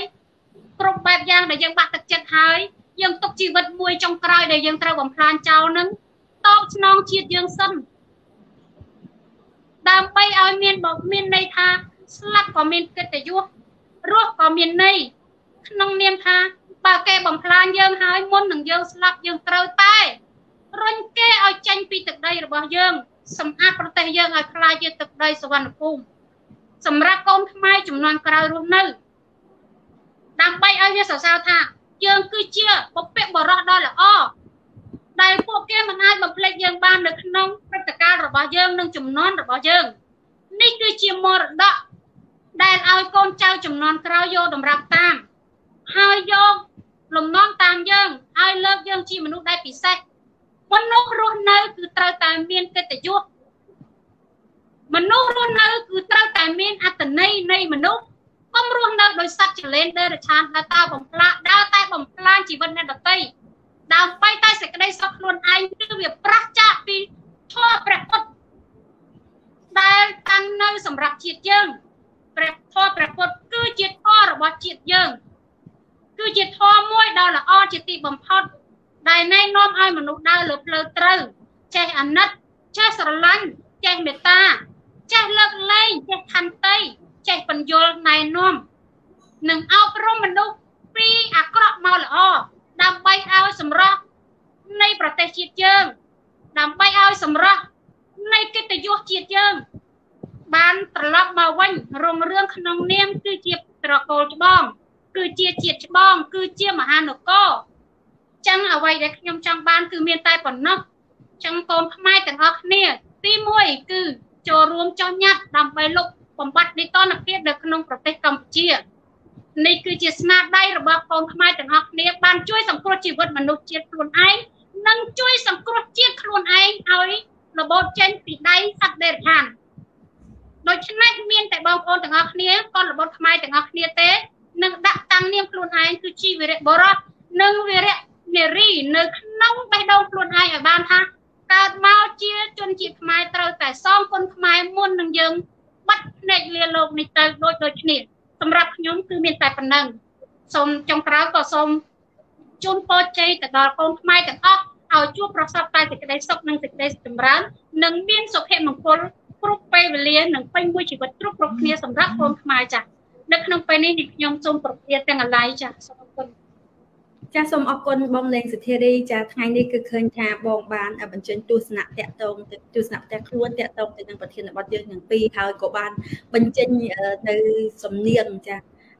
គ្រប់បែបយ៉ាងដែលយើងបាក់ទឹកចិត្តហើយយើងទុកជីវិតមួយចុងក្រោយដែលយើងត្រូវបំផ្លាញចោលនឹងតបស្នងជាតិយើងសិន ដើម្បីឲ្យមានបមានន័យថាស្លាប់ក៏មានកិត្តិយសរស់ក៏មានន័យក្នុងនាមថាបើគេបំផ្លាញយើងហើយមុននឹងយើងស្លាប់យើងត្រូវតែរុញគេឲ្យចេញពីទឹកដីរបស់យើងសម្អាតប្រទេសយើងឲ្យក្លាយជាទឹកដីសវណ្ណភូមិសម្រាប់កូនខ្មែរចំនួនក្រោយរស់នៅដើម្បីឲ្យវាសរសើរថាយើងគឺជាបុព្វបុរសដ៏ល្អ ដែលពួកគេមិនអាចបំភ្លេចយើងបាននៅក្នុងព្រឹត្តិការណ៍របស់យើងនិងចំនួនរបស់យើងនេះគឺជាមរតកដែលឲ្យកូនចៅចំនួនក្រោយយកតម្រាប់តាម ហើយយកលំនាំតាមយើងឲ្យលើកយើងជាមនុស្សដែលពិសេសមនុស្សរស់នៅគឺត្រូវតែមានកិត្តិយសមនុស្សរស់នៅគឺត្រូវតែមានអត្តន័យនៃមនុស្សកុំរស់នៅដោយសត្វចលែនដេរឆានដែលតើបំផ្លាញដើរតែបំផ្លាញជីវិតអ្នកដទៃ ដើម្បីតែសេចក្តីសុខខ្លួនឯងគឺវាប្រះចាកពីធម៌ព្រះពុទ្ធដែលតាំងនៅសម្រាប់ជាតិយើងព្រះធម៌ព្រះពុទ្ធគឺជាធម៌របស់ជាតិយើង គឺជាធម៌មួយដ៏ល្អជាទីបំផុតដែលណែនាំឲ្យមនុស្សដើរលើផ្លូវត្រូវចេះអាណិតចេះស្រឡាញ់ចេះមេត្តាចេះលើកលែងចេះខន្តីចេះបញ្យលណែនាំនិងអប់រំមនុស្សពីអាក្រក់មកល្អ ដើម្បីឲ្យសម្រស់នៃប្រទេសជាតិយើង ដើម្បីឲ្យសម្រស់នៃកិត្តិយសជាតិយើង បានត្រឡប់មកវិញរុងរឿងក្នុងនាមគឺជាត្រកូលច្បង គឺជាជាតិច្បង គឺជាមហានគរចឹងអ្វីដែលខ្ញុំចង់បានគឺមានតែប៉ុណ្ណោះចឹងកូនខ្មែរទាំងអស់គ្នា ទី1គឺចូលរួមចុះញត្តិដើម្បីលុបបំបត្តិនីតិរដ្ឋភាពនៅក្នុងប្រទេសកម្ពុជា នេះគឺជាស្នាដៃរបស់កូនខ្មែរទាំងអស់គ្នាបានជួយសង្គ្រោះជីវិតមនុស្សជាតិខ្លួនឯងនិងជួយសង្គ្រោះជាតិខ្លួនឯងឲ្យរបូតចេញពីដៃសត្វដេរឆានដូច្នេះមានតែបងប្អូនទាំងអស់គ្នាកូនរបត់ខ្មែរទាំងអស់គ្នាទេនឹងដាក់តាំងនាមខ្លួនឯងគឺជាវីរៈបរតនិងវីរៈនារីនៅក្នុងបេះដូងខ្លួនឯងឲ្យបានថាកើតមកជាជនជាតិខ្មែរត្រូវតែសងគុណខ្មែរមុននឹងយើងបាត់ភ្នែកលាលោកនេះទៅដូចដូចគ្នា សម្រាប់ខ្ញុំគឺមានតែប៉ុណ្ណឹងសូមចុងក្រោយក៏សូមជូនពរជ័យទៅដល់កូនខ្មែរទាំងអស់ឲ្យជួបប្រសពតែសេចក្តីសុខនិងសេចក្តីចម្រើននិងមានសុភមង្គលគ្រប់ពេលវេលានិងពេញមួយជីវិតគ្រប់គ្រប់គ្នាសម្រាប់កូនខ្មែរចាស់នៅក្នុងពេលនេះខ្ញុំសូមប្រកាសទាំងអាឡ័យចាស់សូមអរគុណ ចាសសូមអរគុណបងលេងសុធារីចាថ្ងៃនេះគឺឃើញថាបងបានបញ្ចេញទស្សនៈតាក់ទងទស្សនៈផ្ទះខ្លួនតាក់ទងទៅនឹងប្រធានបទយើងទាំងពីរហើយក៏បានបញ្ចេញនៅសំនៀងចា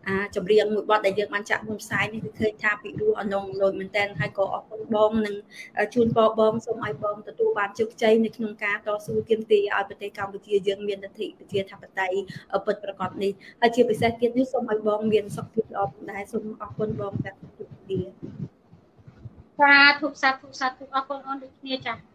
អាចម្រៀងមួយបទដែលយើងបានចាក់មួយផ្សាយនេះគឺឃើញថាពីរោះអនុងលយមែនតើហើយក៏អរគុណបងនិងជូនពរបងសូមឲ្យបងទទួលបានជោគជ័យនៅក្នុងការតស៊ូទាមទារឲ្យប្រទេសកម្ពុជាយើងមានលទ្ធិប្រជាធិបតេយ្យពិតប្រាកដនេះហើយជាពិសេសទៀតនេះសូមឲ្យបងមានសុខភាពល្អដែរសូមអរគុណបងទាំងគ្រប់គ្នាសាធុសាធុសាធុអរគុណអូនដូចគ្នាចា៎